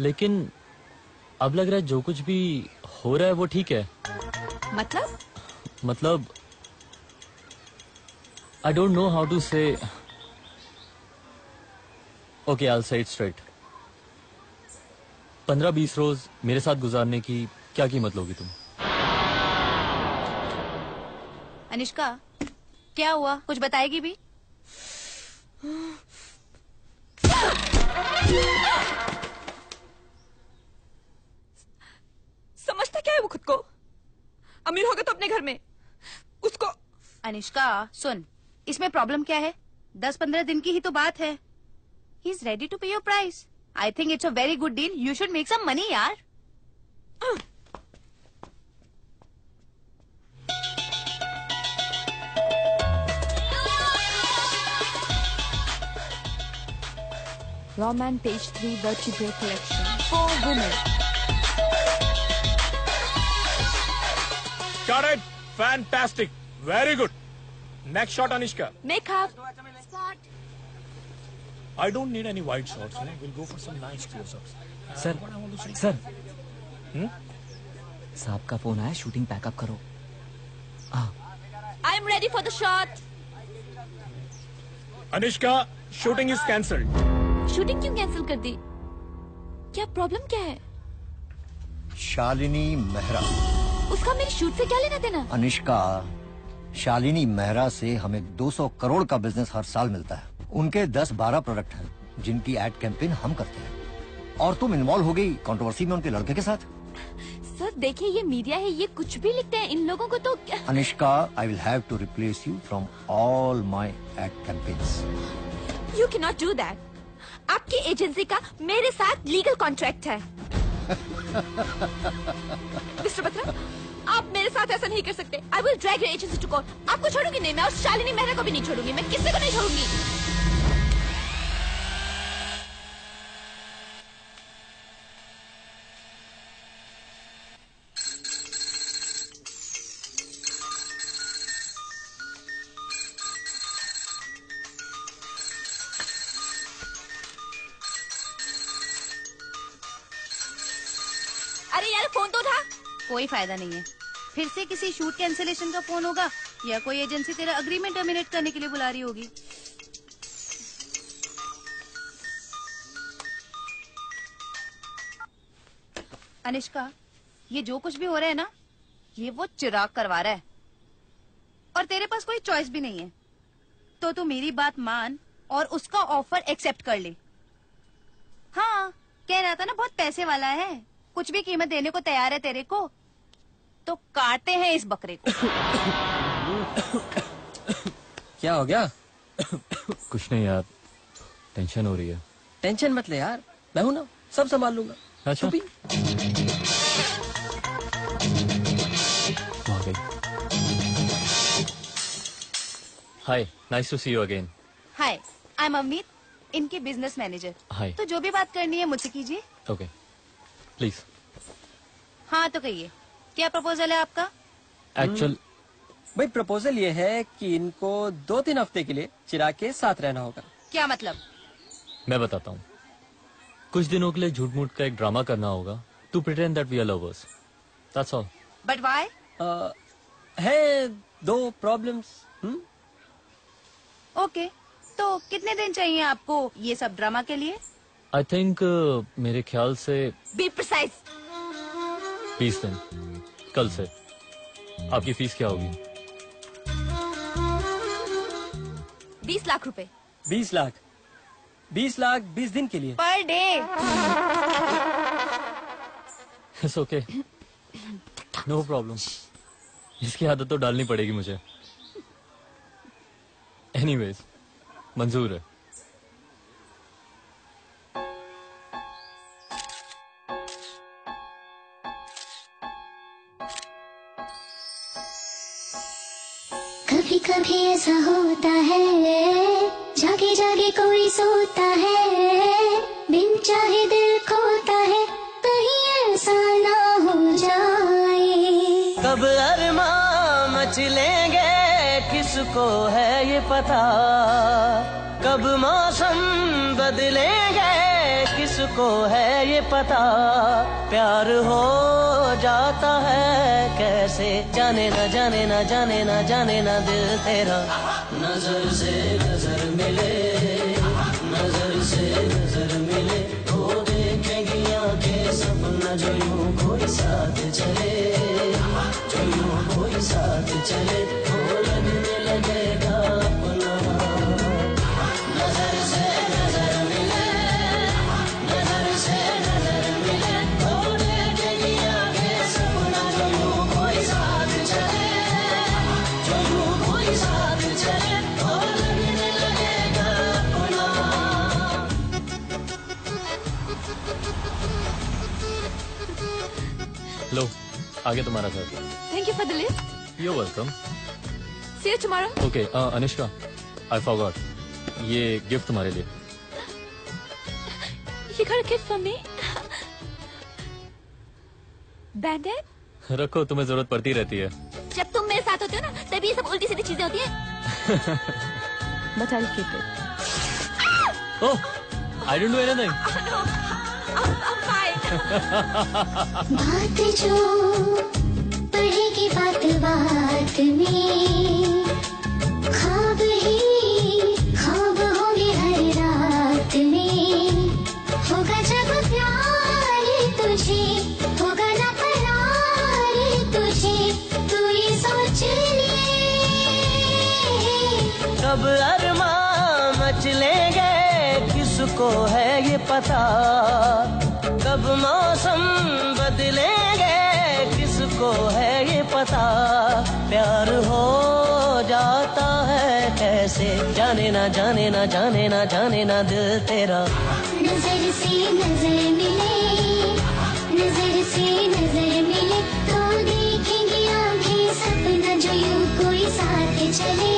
लेकिन अब लग रहा है जो कुछ भी हो रहा है वो ठीक है। मतलब? मतलब I don't know how to say okay I say it straight पंद्रह बीस रोज मेरे साथ गुजारने की क्या कीमत लोगी तुम? अनिष्का क्या हुआ? कुछ बताएगी भी? [laughs] [laughs] [laughs] समझता क्या है वो खुद को? अमीर होगा तो अपने घर में। उसको अनिष्का सुन इसमें प्रॉब्लम क्या है? दस पंद्रह दिन की ही तो बात है। He is ready to pay your price I think it's a very good deal you should make some money यार Raw Man page 3 vertebrae collection. For women. Got it. Fantastic. Very good. Next shot, Anishka. Make Makeup. I don't need any wide shots. eh? We'll go for some nice close-ups. Sir sir साहब का phone आया shooting pack up करो I am ready for the shot Anishka, shooting is cancelled. Shooting क्यों cancel कर दी क्या problem क्या है शालिनी मेहरा उसका मेरी शूट से क्या लेना देना? अनिष्का शालिनी मेहरा से हमें 200 करोड़ का बिज़नेस हर साल मिलता है। उनके 10-12 प्रोडक्ट हैं जिनकी एड कैंपेन हम करते हैं। और तुम इन्वॉल्व हो गई कंट्रोवर्सी में उनके लड़के के साथ? सर देखिए ये मीडिया है ये कुछ भी लिखते हैं इन लोगों को तो Anishka I will have to replace you from all my ad campaigns you can not do that आपकी एजेंसी का मेरे साथ लीगल कॉन्ट्रैक्ट है। [laughs] मिस्टर बत्रा आप मेरे साथ ऐसा नहीं कर सकते। I will drag your agency to court आपको छोड़ूँगी नहीं। मैं और शालिनी मेहरा को भी नहीं छोड़ूँगी। मैं किसी को नहीं छोड़ूँगी। कोई फ़ायदा नहीं है। फिर से किसी शूट कैंसिलेशन का फ़ोन होगा, या कोई एजेंसी तेरा अग्रीमेंट टर्मिनेट करने के लिए बुला रही होगी। अनिष्का, ये जो कुछ भी हो रहा है ना, ये वो चिराग करवा रहा है। और तेरे पास कोई चॉइस भी नहीं है। तो तू मेरी बात मान और उसका ऑफ़र एक्सेप्ट कर ले। हाँ कह रहा था ना, बहुत पैसे वाला है। कुछ भी कीमत देने को तैयार है तेरे को तो काटते हैं इस बकरे को। क्या हो गया? कुछ नहीं यार टेंशन हो रही है। टेंशन मत ले यार मैं हूँ ना सब संभाल लूँगा। अच्छा। भी hi nice to see you again hi I am Avneet इनके बिज़नेस मैनेजर हाय तो जो भी बात करनी है मुझसे कीजिए। ओके प्लीज़ हाँ तो कहिए। क्या प्रपोजल है आपका? एक्चुअल भाई प्रपोजल ये है कि इनको दो तीन हफ़्ते के लिए चिराग के साथ रहना होगा। क्या मतलब? मैं बताता हूँ। कुछ दिनों के लिए झूठ मूठ का एक ड्रामा करना होगा। To pretend that we are lovers that's all but why है दो प्रॉब्लम्स ओके तो कितने दिन चाहिए आपको ये सब ड्रामा के लिए? आई थिंक uh, मेरे ख्याल से बी प्रिसाइज बीस दिन। कल से। आपकी फ़ीस क्या होगी? बीस लाख रुपए। बीस लाख? बीस लाख बीस दिन के लिए? Per day. It's okay no problem इसकी आदत तो डालनी पड़ेगी मुझे। एनीवेज मंजूर है। कभी ऐसा होता है। जागे जागे कोई सोता है। बिन चाहे दिल खोता है, कहीं ऐसा ना हो जाए। कब अरमा मचलेंगे किसको है ये पता? कब मौसम बदलेंगे किसको है ये पता? प्यार हो जाता है कैसे? जाने ना, जाने न जाने न, जाने ना दिल तेरा। नज़र से नज़र मिले, नज़र से नज़र मिले। वो देखेगी आँखें सपना जो यूँ कोई साथ चले, जो यूँ कोई साथ चले। वो लगने लगेगा आगे तुम्हारा sir thank you for the lift you welcome see you tomorrow okay Anishka I forgot ये गिफ्ट तुम्हारे लिए। You got a gift for me? Bandit? रखो तुम्हें ज़रूरत पड़ती रहती है। जब तुम मेरे साथ होते हो ना तभी ये सब उल्टी सीधी चीज़ें होती हैं। [laughs] But I'll keep it. Oh I don't do anything बात जो पड़ेगी बात बात में ख्वाब ही ख्वाब होंगे हर रात में होगा जब प्यार तुझे होगा ना तुझे तू सोच ले कब मचलेंगे किसको है ये पता कब मौसम बदलेंगे, किसको है ये पता? प्यार हो जाता है कैसे? जाने ना जाने ना जाने ना जाने ना दिल तेरा। नज़र से नज़र मिले, नज़र से नज़र मिले तो देखेंगे सपना, जो यूँ कोई साथ चले,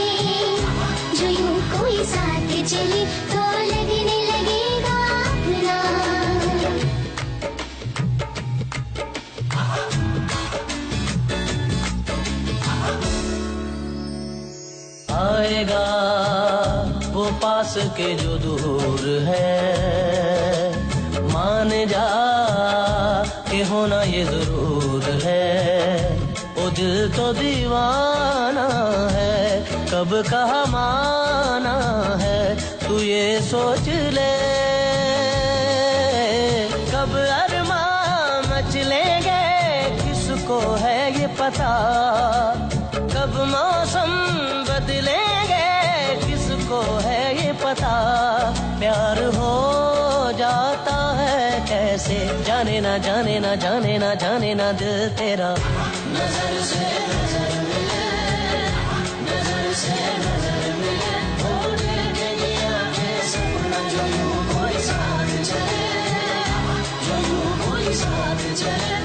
जो यूँ कोई साथ चले। आएगा वो पास के जो दूर है। मान जा कि होना ये ज़रूर है। वो दिल तो दीवाना है, कब कहा माना है, तू ये सोच ले। ना जाने ना जाने ना जाने ना दिल तेरा। नज़र से नज़र मिले नज़र से नज़र मिले आँखें, सपना जो यूँ कोई साथ चले। जो यूँ कोई साथ चले।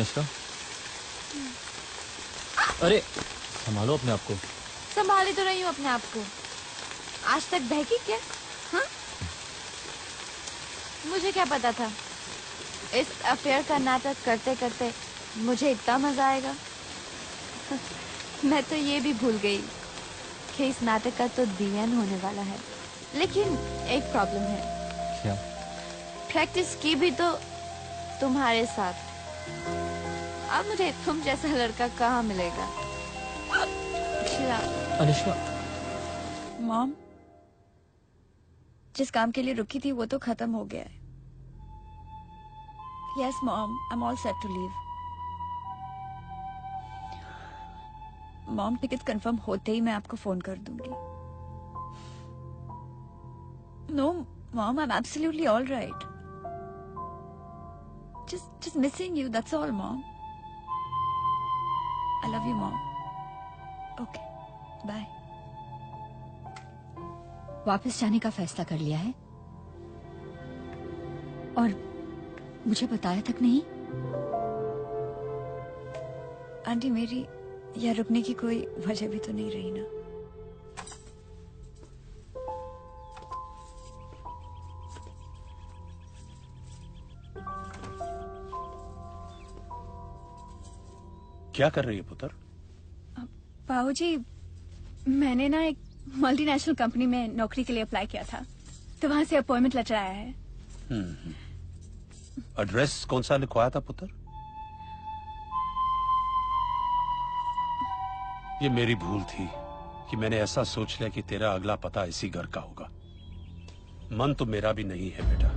अनुष्का अरे संभालो अपने आप को। संभाले तो रही हूँ अपने आप को। आज तक बहकी क्या? हाँ? मुझे क्या पता था? इस अफेयर का नाटक करते करते मुझे इतना मज़ा आएगा। मैं तो ये भी भूल गई कि इस नाटक का तो दीवन होने वाला है। लेकिन एक प्रॉब्लम है। क्या? प्रैक्टिस की भी तो तुम्हारे साथ। अब मुझे तुम जैसा लड़का कहाँ मिलेगा? अनुष्का मॉम जिस काम के लिए रुकी थी वो तो खत्म हो गया है। Yes mom I am all set to leave mom ticket confirm होते ही मैं आपको फ़ोन कर दूँगी। No mom I am absolutely all right just just missing you that's all mom i love you, mom. Okay. Bye. वापस जाने का फैसला कर लिया है? और मुझे बताया तक नहीं? आंटी, मेरी यहाँ रुकने की कोई वजह भी तो नहीं रही ना? क्या कर रही है पुत्र? बाबू जी मैंने ना एक मल्टीनेशनल कंपनी में नौकरी के लिए अप्लाई किया था। तो वहाँ से अपॉइंटमेंट लेटर आया है। हम्म। एड्रेस कौन सा लिखवाया था पुत्र? ये मेरी भूल थी कि मैंने ऐसा सोच लिया कि तेरा अगला पता इसी घर का होगा। मन तो मेरा भी नहीं है बेटा।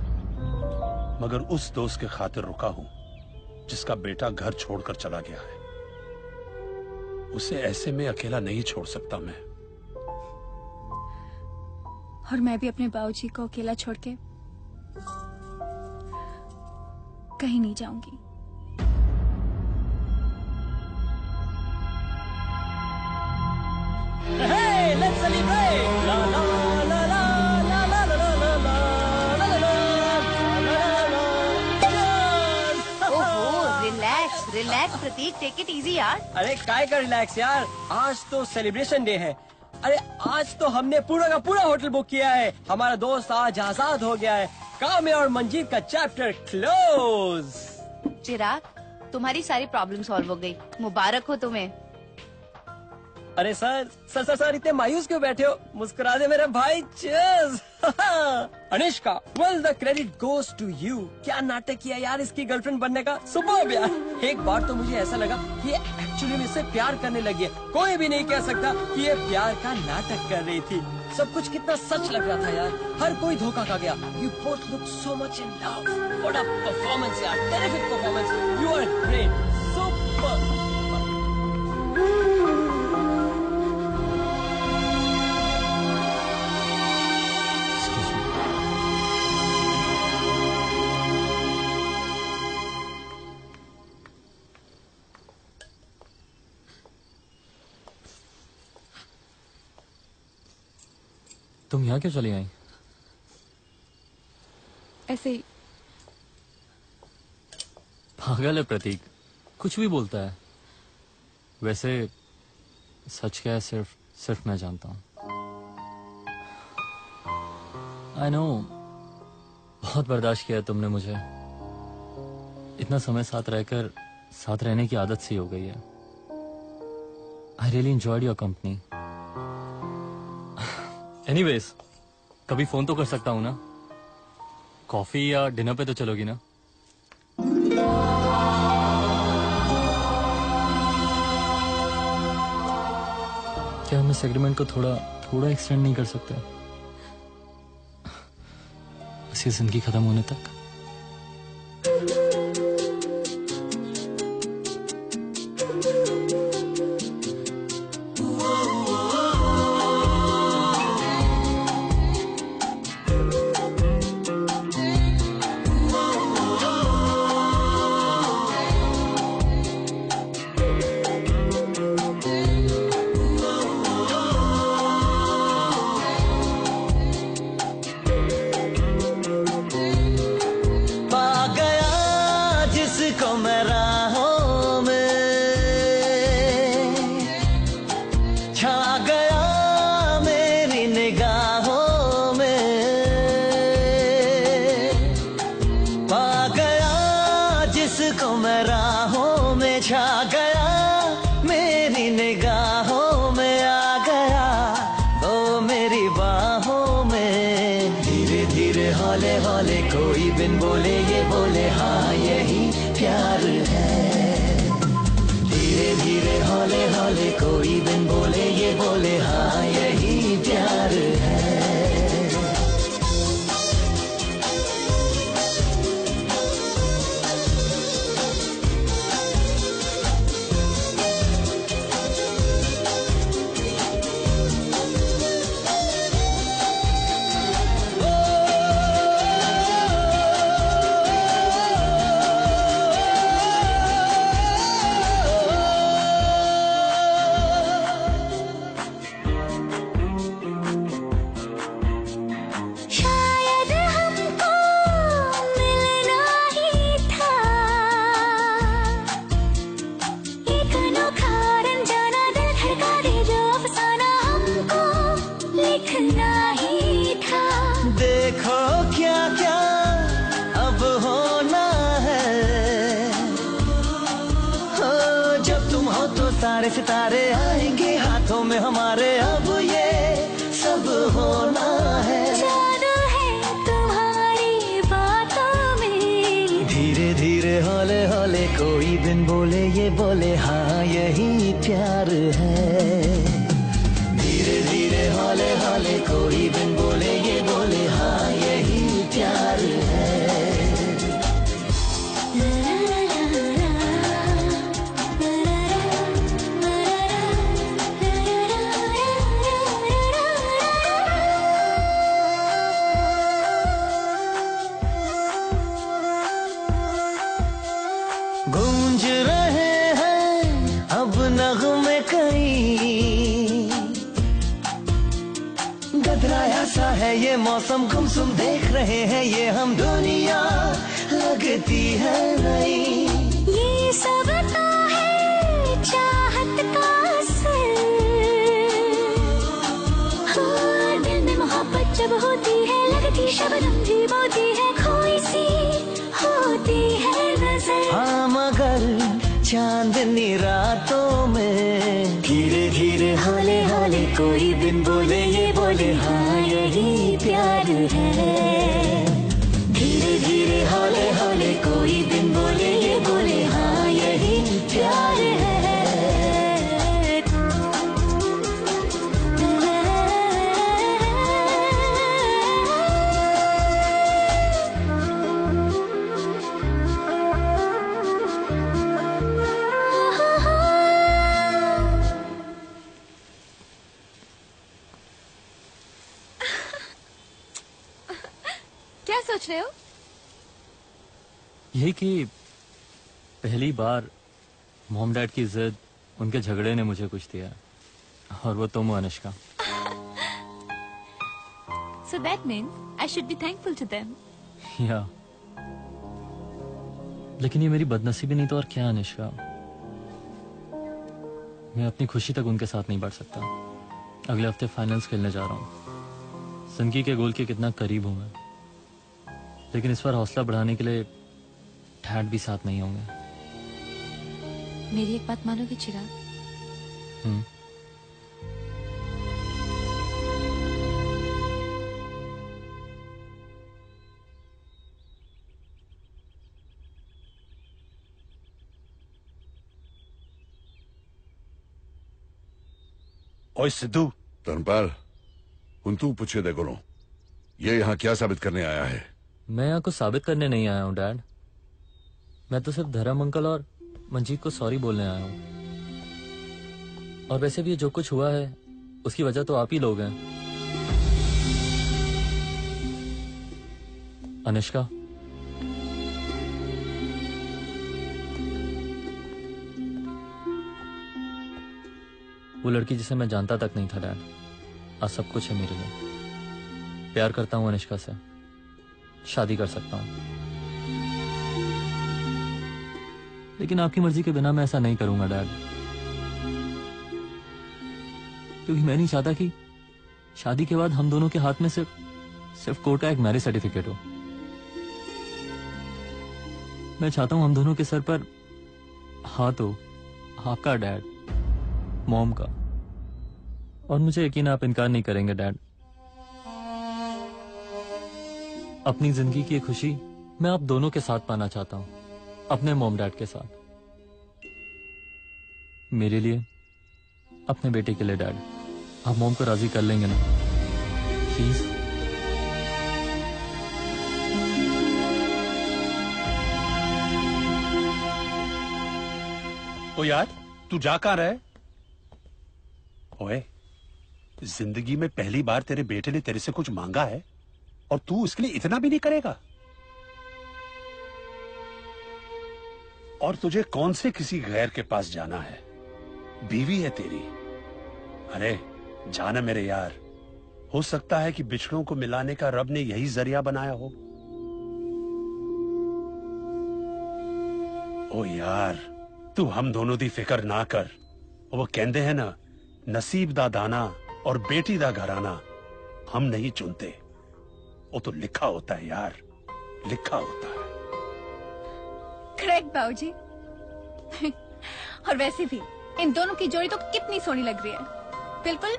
मगर उस दोस्त के खातिर रुका हूँ जिसका बेटा घर छोड़कर चला गया है। उसे ऐसे में अकेला नहीं छोड़ सकता मैं और मैं भी अपने बाबूजी को अकेला छोड़ के कहीं नहीं जाऊँगी Hey, let's celebrate! La la relax Prateek take it easy यार अरे काय का रिलैक्स यार? आज तो सेलिब्रेशन डे है। अरे आज तो हमने पूरा का पूरा होटल बुक किया है। हमारा दोस्त आज आज़ाद हो गया है। कामे और मंजीत का चैप्टर क्लोज चिराग तुम्हारी सारी प्रॉब्लम सॉल्व हो गई। मुबारक हो तुम्हें। अरे सर सर सर सर, इतने मायूस क्यों बैठे हो? मुस्कुरा दे मेरे भाई cheers Anishka well the credit goes to you क्या नाटक किया यार इसकी गर्लफ्रेंड बनने का? सुबह यार एक बार तो मुझे ऐसा लगा कि ये एक्चुअली में इससे प्यार करने लगी है। कोई भी नहीं कह सकता कि ये प्यार का नाटक कर रही थी। सब कुछ कितना सच लग रहा था यार। हर कोई धोखा खा गया। You both look so much in love what a performance यार। Terrific performance you are great super यहाँ क्यों चली आई? ऐसे ही। पागल है प्रतीक। कुछ भी बोलता है। वैसे सच क्या है सिर्फ़ सिर्फ़ मैं जानता हूँ। आई नो बहुत बर्दाश्त किया तुमने मुझे। इतना समय साथ रहकर साथ रहने की आदत सी हो गई है। I really enjoyed your company anyways कभी फ़ोन तो कर सकता हूँ ना? कॉफ़ी या डिनर पे तो चलोगी ना? क्या हम इस एग्रीमेंट को थोड़ा थोड़ा एक्सटेंड नहीं कर सकते? बस ये ज़िंदगी खत्म होने तक। बिन बोले ये बोले हाँ यही प्यार है। धीरे धीरे हौले हौले कोई बिन रहे हैं ये हम। यही कि पहली बार मोम डैड की जिद उनके झगड़े ने मुझे कुछ दिया। और वो तुम हो Anushka. So that means I should be thankful to them. या। लेकिन ये मेरी बदनसीबी नहीं तो और क्या अनुष्का? मैं अपनी खुशी तक उनके साथ नहीं बढ़ सकता। अगले हफ़्ते फाइनल्स खेलने जा रहा हूँ। सनकी के गोल के कितना करीब हूँ मैं। लेकिन इस बार हौसला बढ़ाने के लिए ठैट भी साथ नहीं होंगे। मेरी एक बात मानोगे चिराग? हम्म। ओए सिद्धू। धर्मपाल कुंतु पूछे देखो ये यहाँ क्या साबित करने आया है? मैं यहाँ कुछ साबित करने नहीं आया हूँ डैड। मैं तो सिर्फ़ धर्म अंकल और मंजीत को सॉरी बोलने आया हूँ। और वैसे भी जो कुछ हुआ है, उसकी वजह तो आप ही लोग हैं। अनुष्का। वो लड़की जिसे मैं जानता तक नहीं था, डैड। आज सब कुछ है मेरे लिए। प्यार करता हूँ अनुष्का से। शादी कर सकता हूँ। लेकिन आपकी मर्ज़ी के बिना मैं ऐसा नहीं करूँगा, डैड। क्योंकि मैं नहीं चाहता कि शादी के बाद हम दोनों के हाथ में सिर्फ़ सिर्फ़ कोर्ट का एक मैरिज सर्टिफिकेट हो। मैं चाहता हूँ हम दोनों के सर पर हाथ हो, आपका, डैड, मॉम का। और मुझे यकीन आप इनकार नहीं करेंगे, डैड। अपनी ज़िंदगी की खुशी मैं आप दोनों के साथ पाना चाहता हूँ। अपने मोम डैड के साथ। मेरे लिए अपने बेटे के लिए डैड। आप मोम को राज़ी कर लेंगे ना? प्लीज़ ओ यार तू जा कहाँ रहे ओए ज़िंदगी में पहली बार तेरे बेटे ने तेरे से कुछ मांगा है और तू उसके लिए इतना भी नहीं करेगा? और तुझे कौन से किसी गैर के पास जाना है? बीवी है तेरी। अरे, जाना मेरे यार, हो सकता है कि बिछड़ों को मिलाने का रब ने यही ज़रिया बनाया हो। ओ यार, तू हम दोनों दी फ़िक्र ना कर। वो कहते हैं ना, नसीब दा दाना और बेटी दा घराना हम नहीं चुनते। वो तो लिखा होता है यार, लिखा होता है। करेक्ट बाबूजी और वैसे भी इन दोनों की जोड़ी तो कितनी सोनी लग रही है। बिल्कुल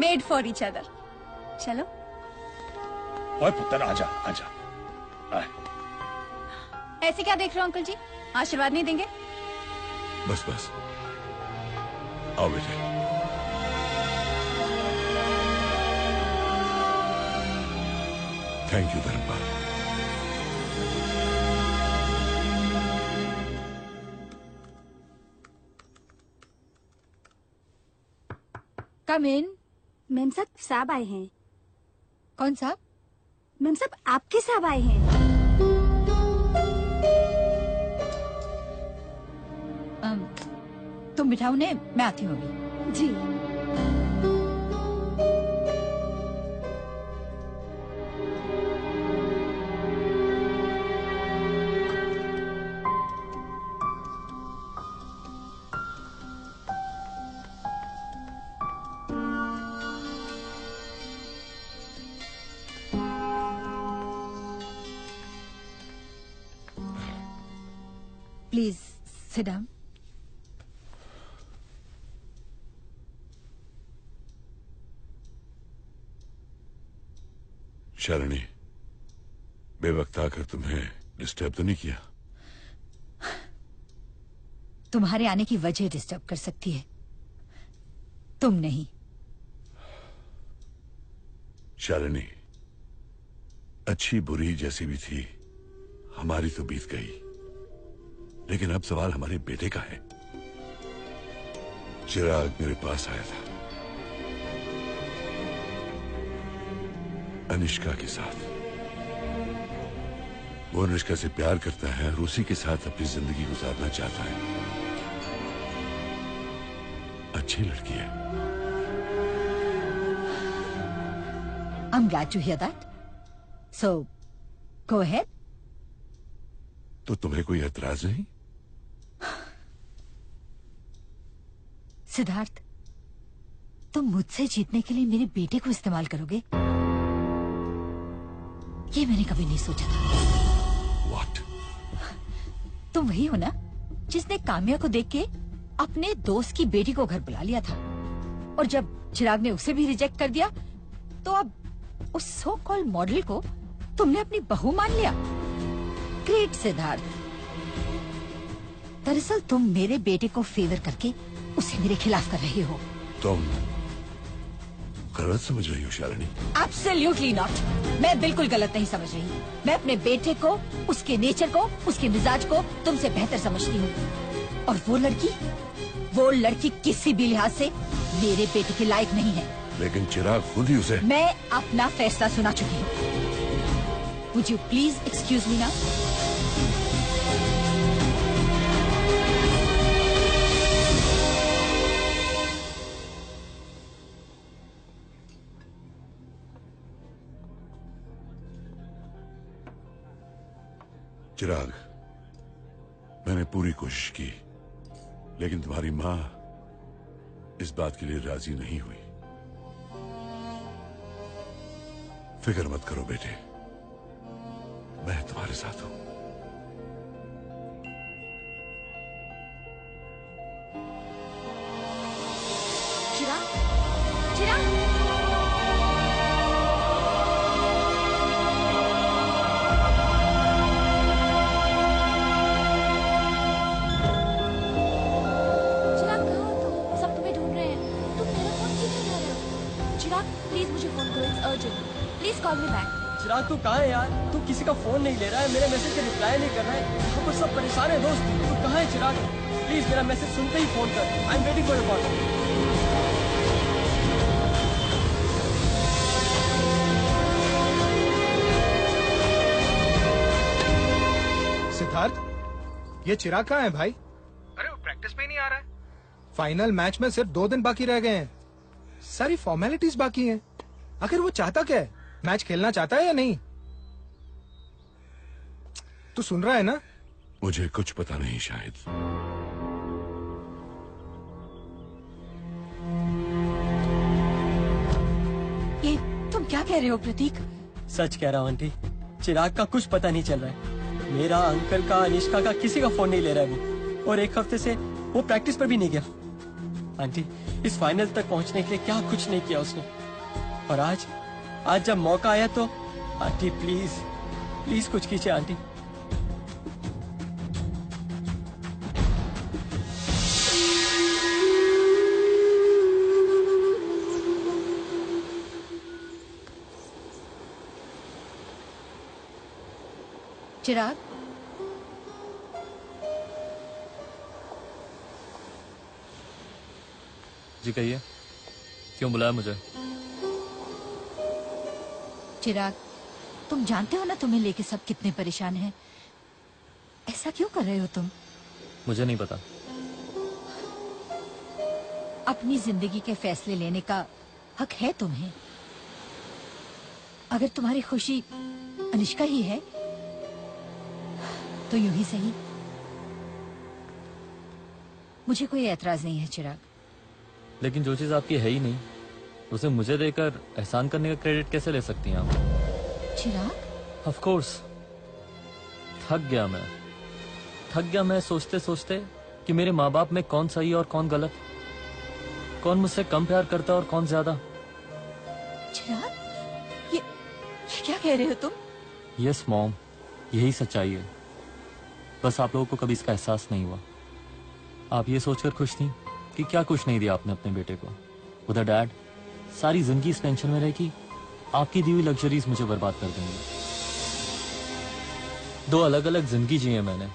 मेड फॉर इच अदर चलो। ओए पुत्र आजा आजा। ऐसे क्या देख रहे हो अंकल जी? आशीर्वाद नहीं देंगे? बस बस। आओ बेटे। Thank you Dharampal. Come in ma'am साहब साहब आए हैं। कौन साहब? मैम साहब आपके साहब आए हैं। अम, तुम बिठाओ ने मैं आती हूँ अभी। जी। डाउन शालिनी बेवक्त आकर तुम्हें डिस्टर्ब तो नहीं किया? तुम्हारे आने की वजह डिस्टर्ब कर सकती है। तुम नहीं। शालिनी अच्छी बुरी जैसी भी थी हमारी तो बीत गई। लेकिन अब सवाल हमारे बेटे का है। चिराग मेरे पास आया था। अनिष्का के साथ। वो अनुष्का से प्यार करता है और उसी के साथ अपनी ज़िंदगी गुजारना चाहता है। अच्छी लड़की है। I'm glad to hear that. So, go ahead. तो तुम्हें कोई एतराज़ नहीं? सिद्धार्थ तुम मुझसे जीतने के लिए मेरे बेटे को इस्तेमाल करोगे? ये मैंने कभी नहीं सोचा था। What? तुम वही हो ना जिसने काम्या को देख के अपने दोस्त की बेटी को घर बुला लिया था। और जब चिराग ने उसे भी रिजेक्ट कर दिया तो अब उस सो कॉल मॉडल को तुमने अपनी बहू मान लिया। ग्रेट सिद्धार्थ दरअसल तुम मेरे बेटे को फेवर करके उसे मेरे खिलाफ कर रहे हो। तुम गलत समझ रही हो शालिनी। एब्सोल्युटली नॉट मैं बिल्कुल गलत नहीं समझ रही। मैं अपने बेटे को उसके नेचर को उसके मिजाज को तुमसे बेहतर समझती हूँ। और वो लड़की वो लड़की किसी भी लिहाज से मेरे बेटे के लायक नहीं है। लेकिन चिराग खुद ही उसे मैं अपना फैसला सुना चुकी हूँ। Would you please excuse me ना चिराग, मैंने पूरी कोशिश की, लेकिन तुम्हारी माँ इस बात के लिए राज़ी नहीं हुई। फ़िक्र मत करो बेटे, मैं तुम्हारे साथ हूँ। चिराग? किसी का फ़ोन नहीं ले रहा है मेरे मैसेज का रिप्लाई नहीं कर रहा है। हम कुछ सब परेशान है दोस्त। तू कहाँ है चिराग? प्लीज़ मेरा मैसेज सुनते ही फ़ोन कर। I am waiting for your call Siddharth ये चिराग कहाँ है भाई? अरे वो प्रैक्टिस पे ही नहीं आ रहा है। फाइनल मैच में सिर्फ़ दो दिन बाकी रह गए हैं। सारी फॉर्मेलिटीज बाकी हैं। आखिर वो चाहता क्या है? मैच खेलना चाहता है या नहीं? तू सुन रहा है ना? मुझे कुछ पता नहीं शायद। ये तुम क्या कह रहे हो प्रतीक? सच कह रहा हूँ आंटी। चिराग का कुछ पता नहीं चल रहा है। मेरा अंकल का अनिष्का का किसी का फ़ोन नहीं ले रहा है वो। और एक हफ़्ते से वो प्रैक्टिस पर भी नहीं गया। आंटी इस फाइनल तक पहुँचने के लिए क्या कुछ नहीं किया उसने? और आज आज जब मौका आया तो आंटी प्लीज़ प्लीज़ कुछ कीजिए आंटी। चिराग? जी कहिए क्यों बुलाया मुझे? चिराग तुम जानते हो ना तुम्हें लेके सब कितने परेशान हैं? ऐसा क्यों कर रहे हो तुम? मुझे नहीं पता। अपनी ज़िंदगी के फैसले लेने का हक है तुम्हें? अगर तुम्हारी खुशी अनिष्का ही है तो यूँ ही सही। मुझे कोई ऐतराज नहीं है चिराग। लेकिन जो चीज़ आपकी है ही नहीं उसे मुझे देकर एहसान करने का क्रेडिट कैसे ले सकती हैं आप? चिराग? ऑफ़ कोर्स थक गया मैं। थक गया मैं सोचते सोचते कि मेरे माँ बाप में कौन सही और कौन गलत। कौन मुझसे कम प्यार करता और कौन ज़्यादा। चिराग? ये, ये क्या कह रहे हो तुम? यस मॉम यही सच्चाई है। बस आप लोगों को कभी इसका एहसास नहीं हुआ। आप ये सोचकर खुश थी कि क्या कुछ नहीं दिया आपने अपने बेटे को। उधर डैड। सारी ज़िंदगी इस टेंशन में रहे कि आपकी दी हुई लग्जरीज मुझे बर्बाद कर देंगे। दो अलग अलग ज़िंदगी जी है मैंने,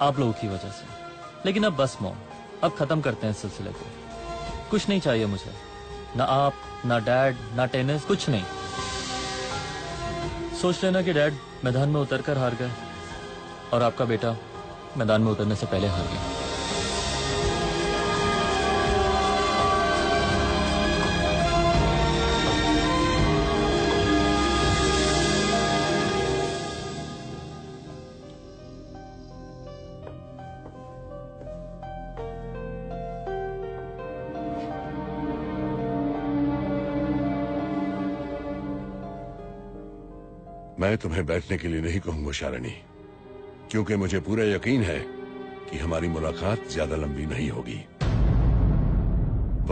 आप लोगों की वजह से। लेकिन अब बस मॉम अब खत्म करते हैं इस सिलसिले को। कुछ नहीं चाहिए मुझे। ना आप, ना डैड, ना टेनिस, कुछ नहीं। सोच लेना कि डैड, मैदान में उतर कर हार गए। और आपका बेटा मैदान में उतरने से पहले हार गया। मैं तुम्हें बैठने के लिए नहीं कहूँगा शालिनी क्योंकि मुझे पूरा यकीन है कि हमारी मुलाकात ज़्यादा लंबी नहीं होगी।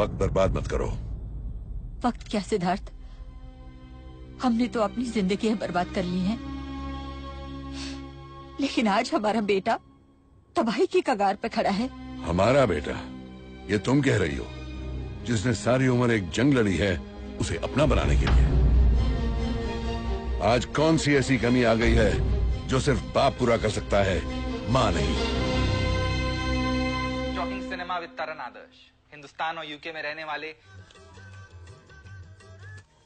वक्त बर्बाद मत करो। वक्त क्या सिद्धार्थ? हमने तो अपनी ज़िंदगी बर्बाद कर ली है। लेकिन आज हमारा बेटा तबाही की कगार पर खड़ा है। हमारा बेटा ये तुम कह रही हो जिसने सारी उम्र एक जंग लड़ी है उसे अपना बनाने के लिए। आज कौन सी ऐसी कमी आ गई है जो सिर्फ़ बाप पूरा कर सकता है माँ नहीं talking cinema with Taran Adarsh Hindustan और यूके में रहने वाले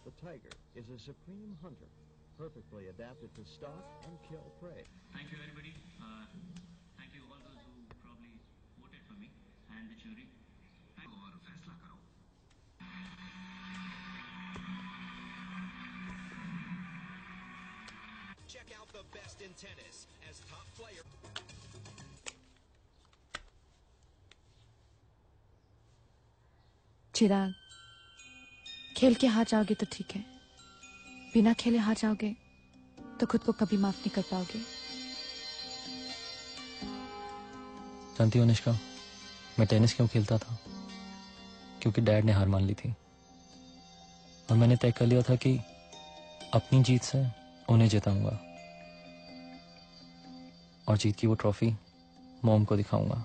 The tiger is a supreme hunter, perfectly adapted to stalk and kill prey. Thank you, very Uh, best in tennis as top player. चिराग खेल के हार जाओगे तो ठीक है। बिना खेले हार जाओगे तो खुद को कभी माफ़ नहीं कर पाओगे। जानती हो निष्का मैं टेनिस क्यों खेलता था? क्योंकि डैड ने हार मान ली थी। और मैंने तय कर लिया था कि अपनी जीत से उन्हें जिताऊँगा। और जीत की वो ट्रॉफी मॉम को दिखाऊँगा।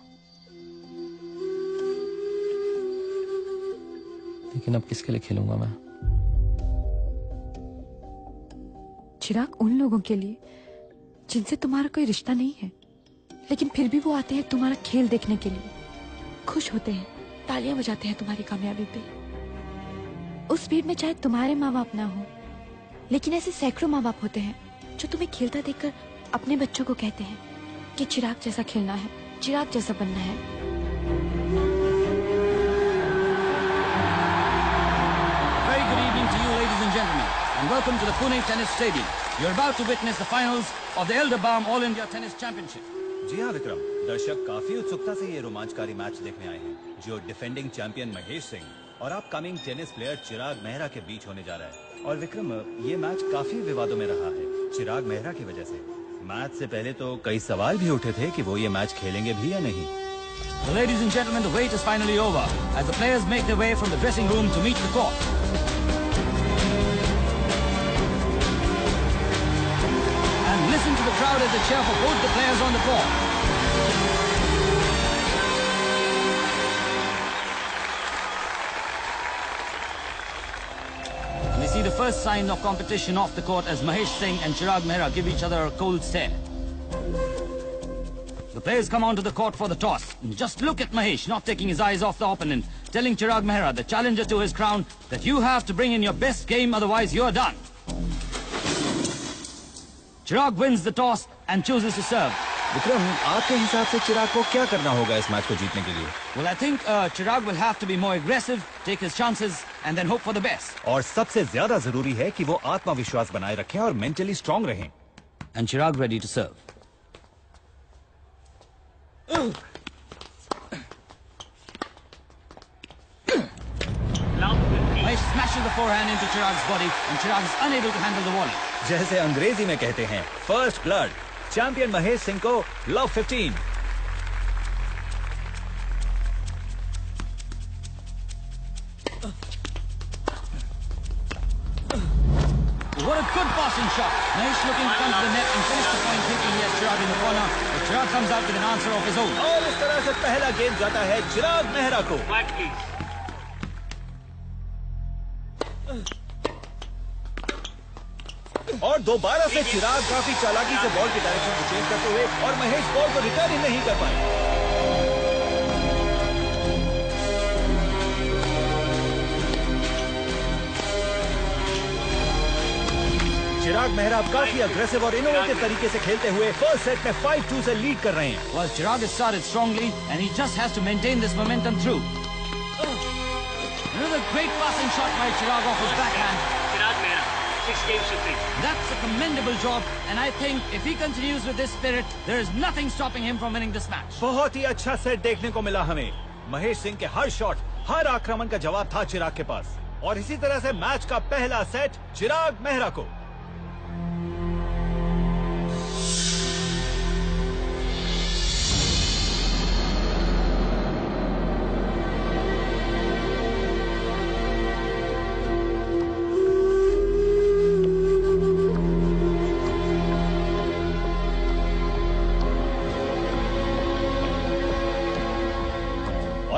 लेकिन अब किसके लिए खेलूँगा मैं? चिराग, उन लोगों के लिए जिनसे तुम्हारा कोई रिश्ता नहीं है, लेकिन फिर भी वो आते हैं तुम्हारा खेल देखने के लिए। खुश होते हैं, तालियाँ बजाते हैं तुम्हारी कामयाबी पे। उस भीड़ में चाहे तुम्हारे माँ बाप ना हो, लेकिन ऐसे सैकड़ों माँ बाप होते हैं जो तुम्हें खेलता देखकर अपने बच्चों को कहते हैं। कि चिराग जैसा खेलना है चिराग जैसा बनना है जी हाँ विक्रम, दर्शक काफ़ी उत्सुकता से ये रोमांचकारी मैच देखने आए हैं, जो डिफेंडिंग चैंपियन महेश सिंह और upcoming tennis player Chirag Mehra के बीच होने जा रहा है। और विक्रम, ये मैच काफ़ी विवादों में रहा है, चिराग मेहरा की वजह से। मैच से पहले तो कई सवाल भी उठे थे कि वो ये मैच खेलेंगे भी या नहीं Well, ladies and gentlemen, the wait is finally over as the players make their way from the dressing room to meet the court. And listen to the crowd as they cheer for both the players on the court. First sign of competition off the court as Mahesh Singh and Chirag Mehra give each other a cold stare. The players come onto the court for the toss. And just look at Mahesh not taking his eyes off the opponent, telling Chirag Mehra, the challenger to his crown, that you have to bring in your best game, otherwise you're done. Chirag wins the toss and chooses to serve. Vikram आपके हिसाब से चिराग को क्या करना होगा इस match को जीतने के लिए Well, I think uh, Chirag will have to be more aggressive, take his chances, and then hope for the best. और सबसे ज़्यादा ज़रूरी है कि वो आत्मविश्वास बनाए रखें और मेंटली स्ट्रांग रहें And Chirag ready to serve. Mahesh smashes the forehand into Chirag's body, and Chirag is unable to handle the volley. जैसे अंग्रेज़ी में कहते हैं first blood champion Mahesh Singh को love 15 What a good passing shot. Mahesh looking to come to the net and finish the point thinking he has Chirag in the corner. But Chirag comes out with an answer of his own. और इस तरह से पहला game जाता है चिराग मेहरा को और दोबारा से चिराग काफ़ी चालाकी से बॉल के डायरेक्शन को चेंज करते हुए और महेश बॉल को रिटर्न ही नहीं कर पाए। चिराग मेहरा काफ़ी अग्रेसिव और इनोवेटिव तरीके से खेलते हुए फ़र्स्ट सेट में 5-2 से लीड कर रहे हैं। वह Chirag is star strongly and he just has to maintain this momentum through Another great passing shot by Chirag off his. Six games to three. That's a commendable job and I think if he continues with this spirit, there is nothing stopping him from winning this match. बहुत ही अच्छा set देखने को मिला हमें महेश सिंह के हर shot हर आक्रमण का जवाब था चिराग के पास और इसी तरह से मैच का पहला सेट चिराग मेहरा को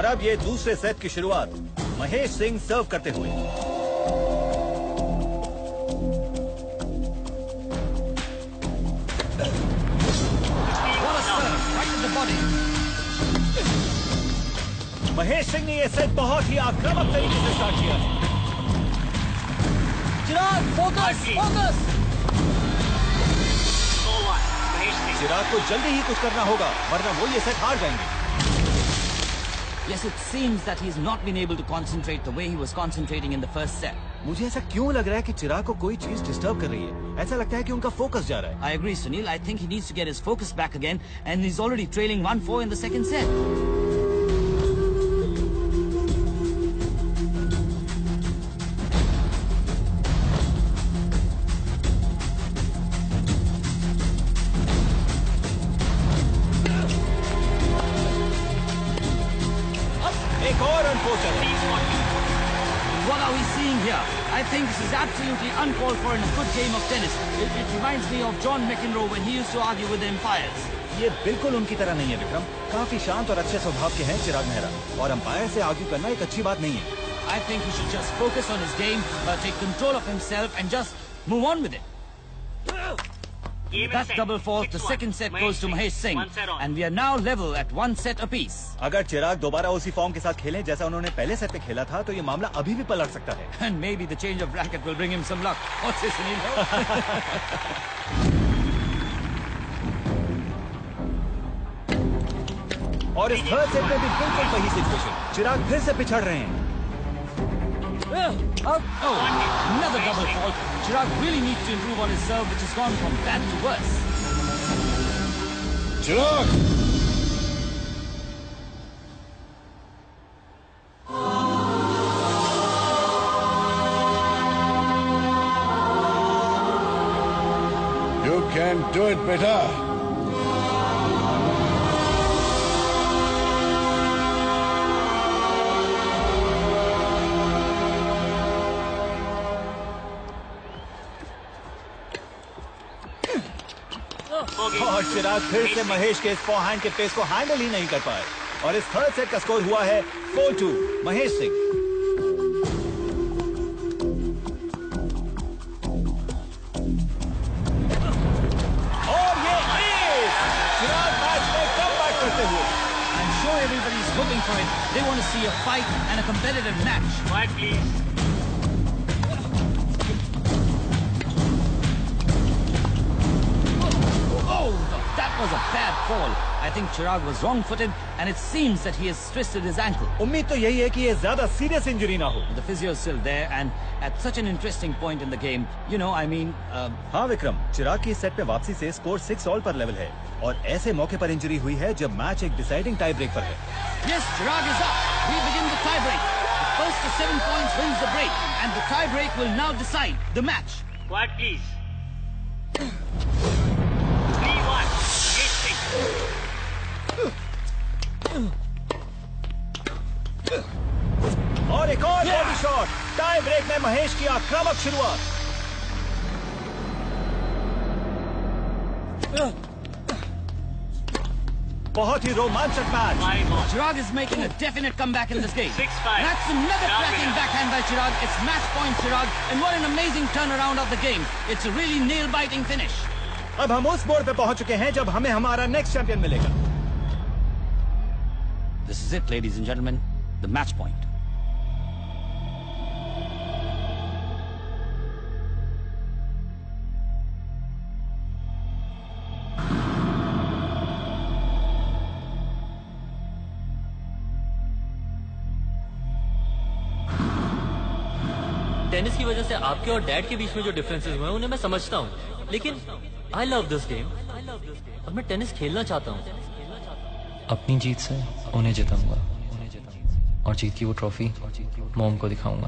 और अब ये दूसरे सेट की शुरुआत महेश सिंह सर्व करते हुए. महेश सिंह ने यह सेट बहुत ही आक्रामक तरीके से स्टार्ट किया है। चिराग फोकस फोकस चिराग को जल्दी ही कुछ करना होगा वरना वो ये सेट हार जाएँगे। Yes, it seems that he's not been able to concentrate the way he was concentrating in the first set. मुझे ऐसा क्यों लग रहा है कि चिराग को कोई चीज डिस्टर्ब कर रही है ऐसा लगता है कि उनका फोकस जा रहा है I agree, Sunil. I think he needs to get his focus back again, and he's already trailing 1-4 in the second set. McEnroe when he used to argue with the umpires. ये बिल्कुल उनकी तरह नहीं है विक्रम काफ़ी शांत और अच्छे स्वभाव के हैं चिराग मेहरा और अंपायर से आर्ग्यू करना एक अच्छी बात नहीं है I think he should just focus on his game, uh, take control of himself, and just move on with it. That double fault, the second set goes to Mahesh Singh, and we are now level at one set apiece. अगर चिराग दोबारा उसी form के साथ खेलें जैसा उन्होंने पहले set में खेला था तो ये मामला अभी भी पलट सकता है And maybe the change of racket will bring him some luck. What's this, Sunil? और इस थर्ड सेट में भी बिल्कुल वही सिचुएशन चिराग फिर से पिछड़ रहे हैं Oh, another double fault. Chirag really needs to improve on his serve, which has gone from bad to worse. Chirag You can do it, beta. चिराग फिर से महेश के इस फोरहैंड के पेस को हैंडल ही नहीं कर पाए और इस थर्ड सेट का स्कोर हुआ है फोर टू महेश सिंह और ये! चिराग मैच में कमबैक करते हुए I'm sure everybody's hoping for it. They want to see a fight and a competitive match. Quiet, please. was a bad fall. I think Chirag was wrong-footed, and it seems that he has twisted his ankle. उम्मीद तो यही है कि ये ज्यादा serious injury ना हो The physio is still there, and at such an interesting point in the game, you know, I mean, uh, हाँ विक्रम चिराग की इस सेट में वापसी से स्कोर सिक्स ऑल पर लेवल है और ऐसे मौके पर इंजरी हुई है जब मैच एक डिसाइडिंग टाई ब्रेक पर है yes, Chirag is up. We begin the tie-break. The first to seven points wins the break, and the tie-break will now decide the match. Quiet, please. 3-1. Mahesh Singh. और एक और body shot tie break में महेश की आक्रामक शुरुआत बहुत ही रोमांचक match Chirag is making a definite comeback in this game. Six-five. That's another Chirag cracking winner. backhand by Chirag. It's match point Chirag, and what an amazing turnaround of the game. It's a really nail-biting finish. अब हम उस board पे पहुँच चुके हैं जब हमें हमारा नेक्स्ट चैंपियन मिलेगा। This is it ladies and gentlemen, the match point tennis की वजह से आपके और डैड के बीच में जो डिफरेंसेस हुए हैं उन्हें मैं समझता हूँ। लेकिन आई लव दिस गेम अब मैं टेनिस खेलना चाहता हूँ। अपनी जीत से उन्हें जिताऊँगा। और जीत की वो ट्रॉफी मोम को दिखाऊँगा।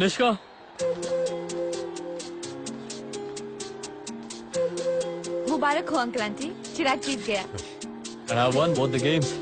अनुष्का मुबारक हो अंकल आंटी। चिराग जीत गया। And I won both the games.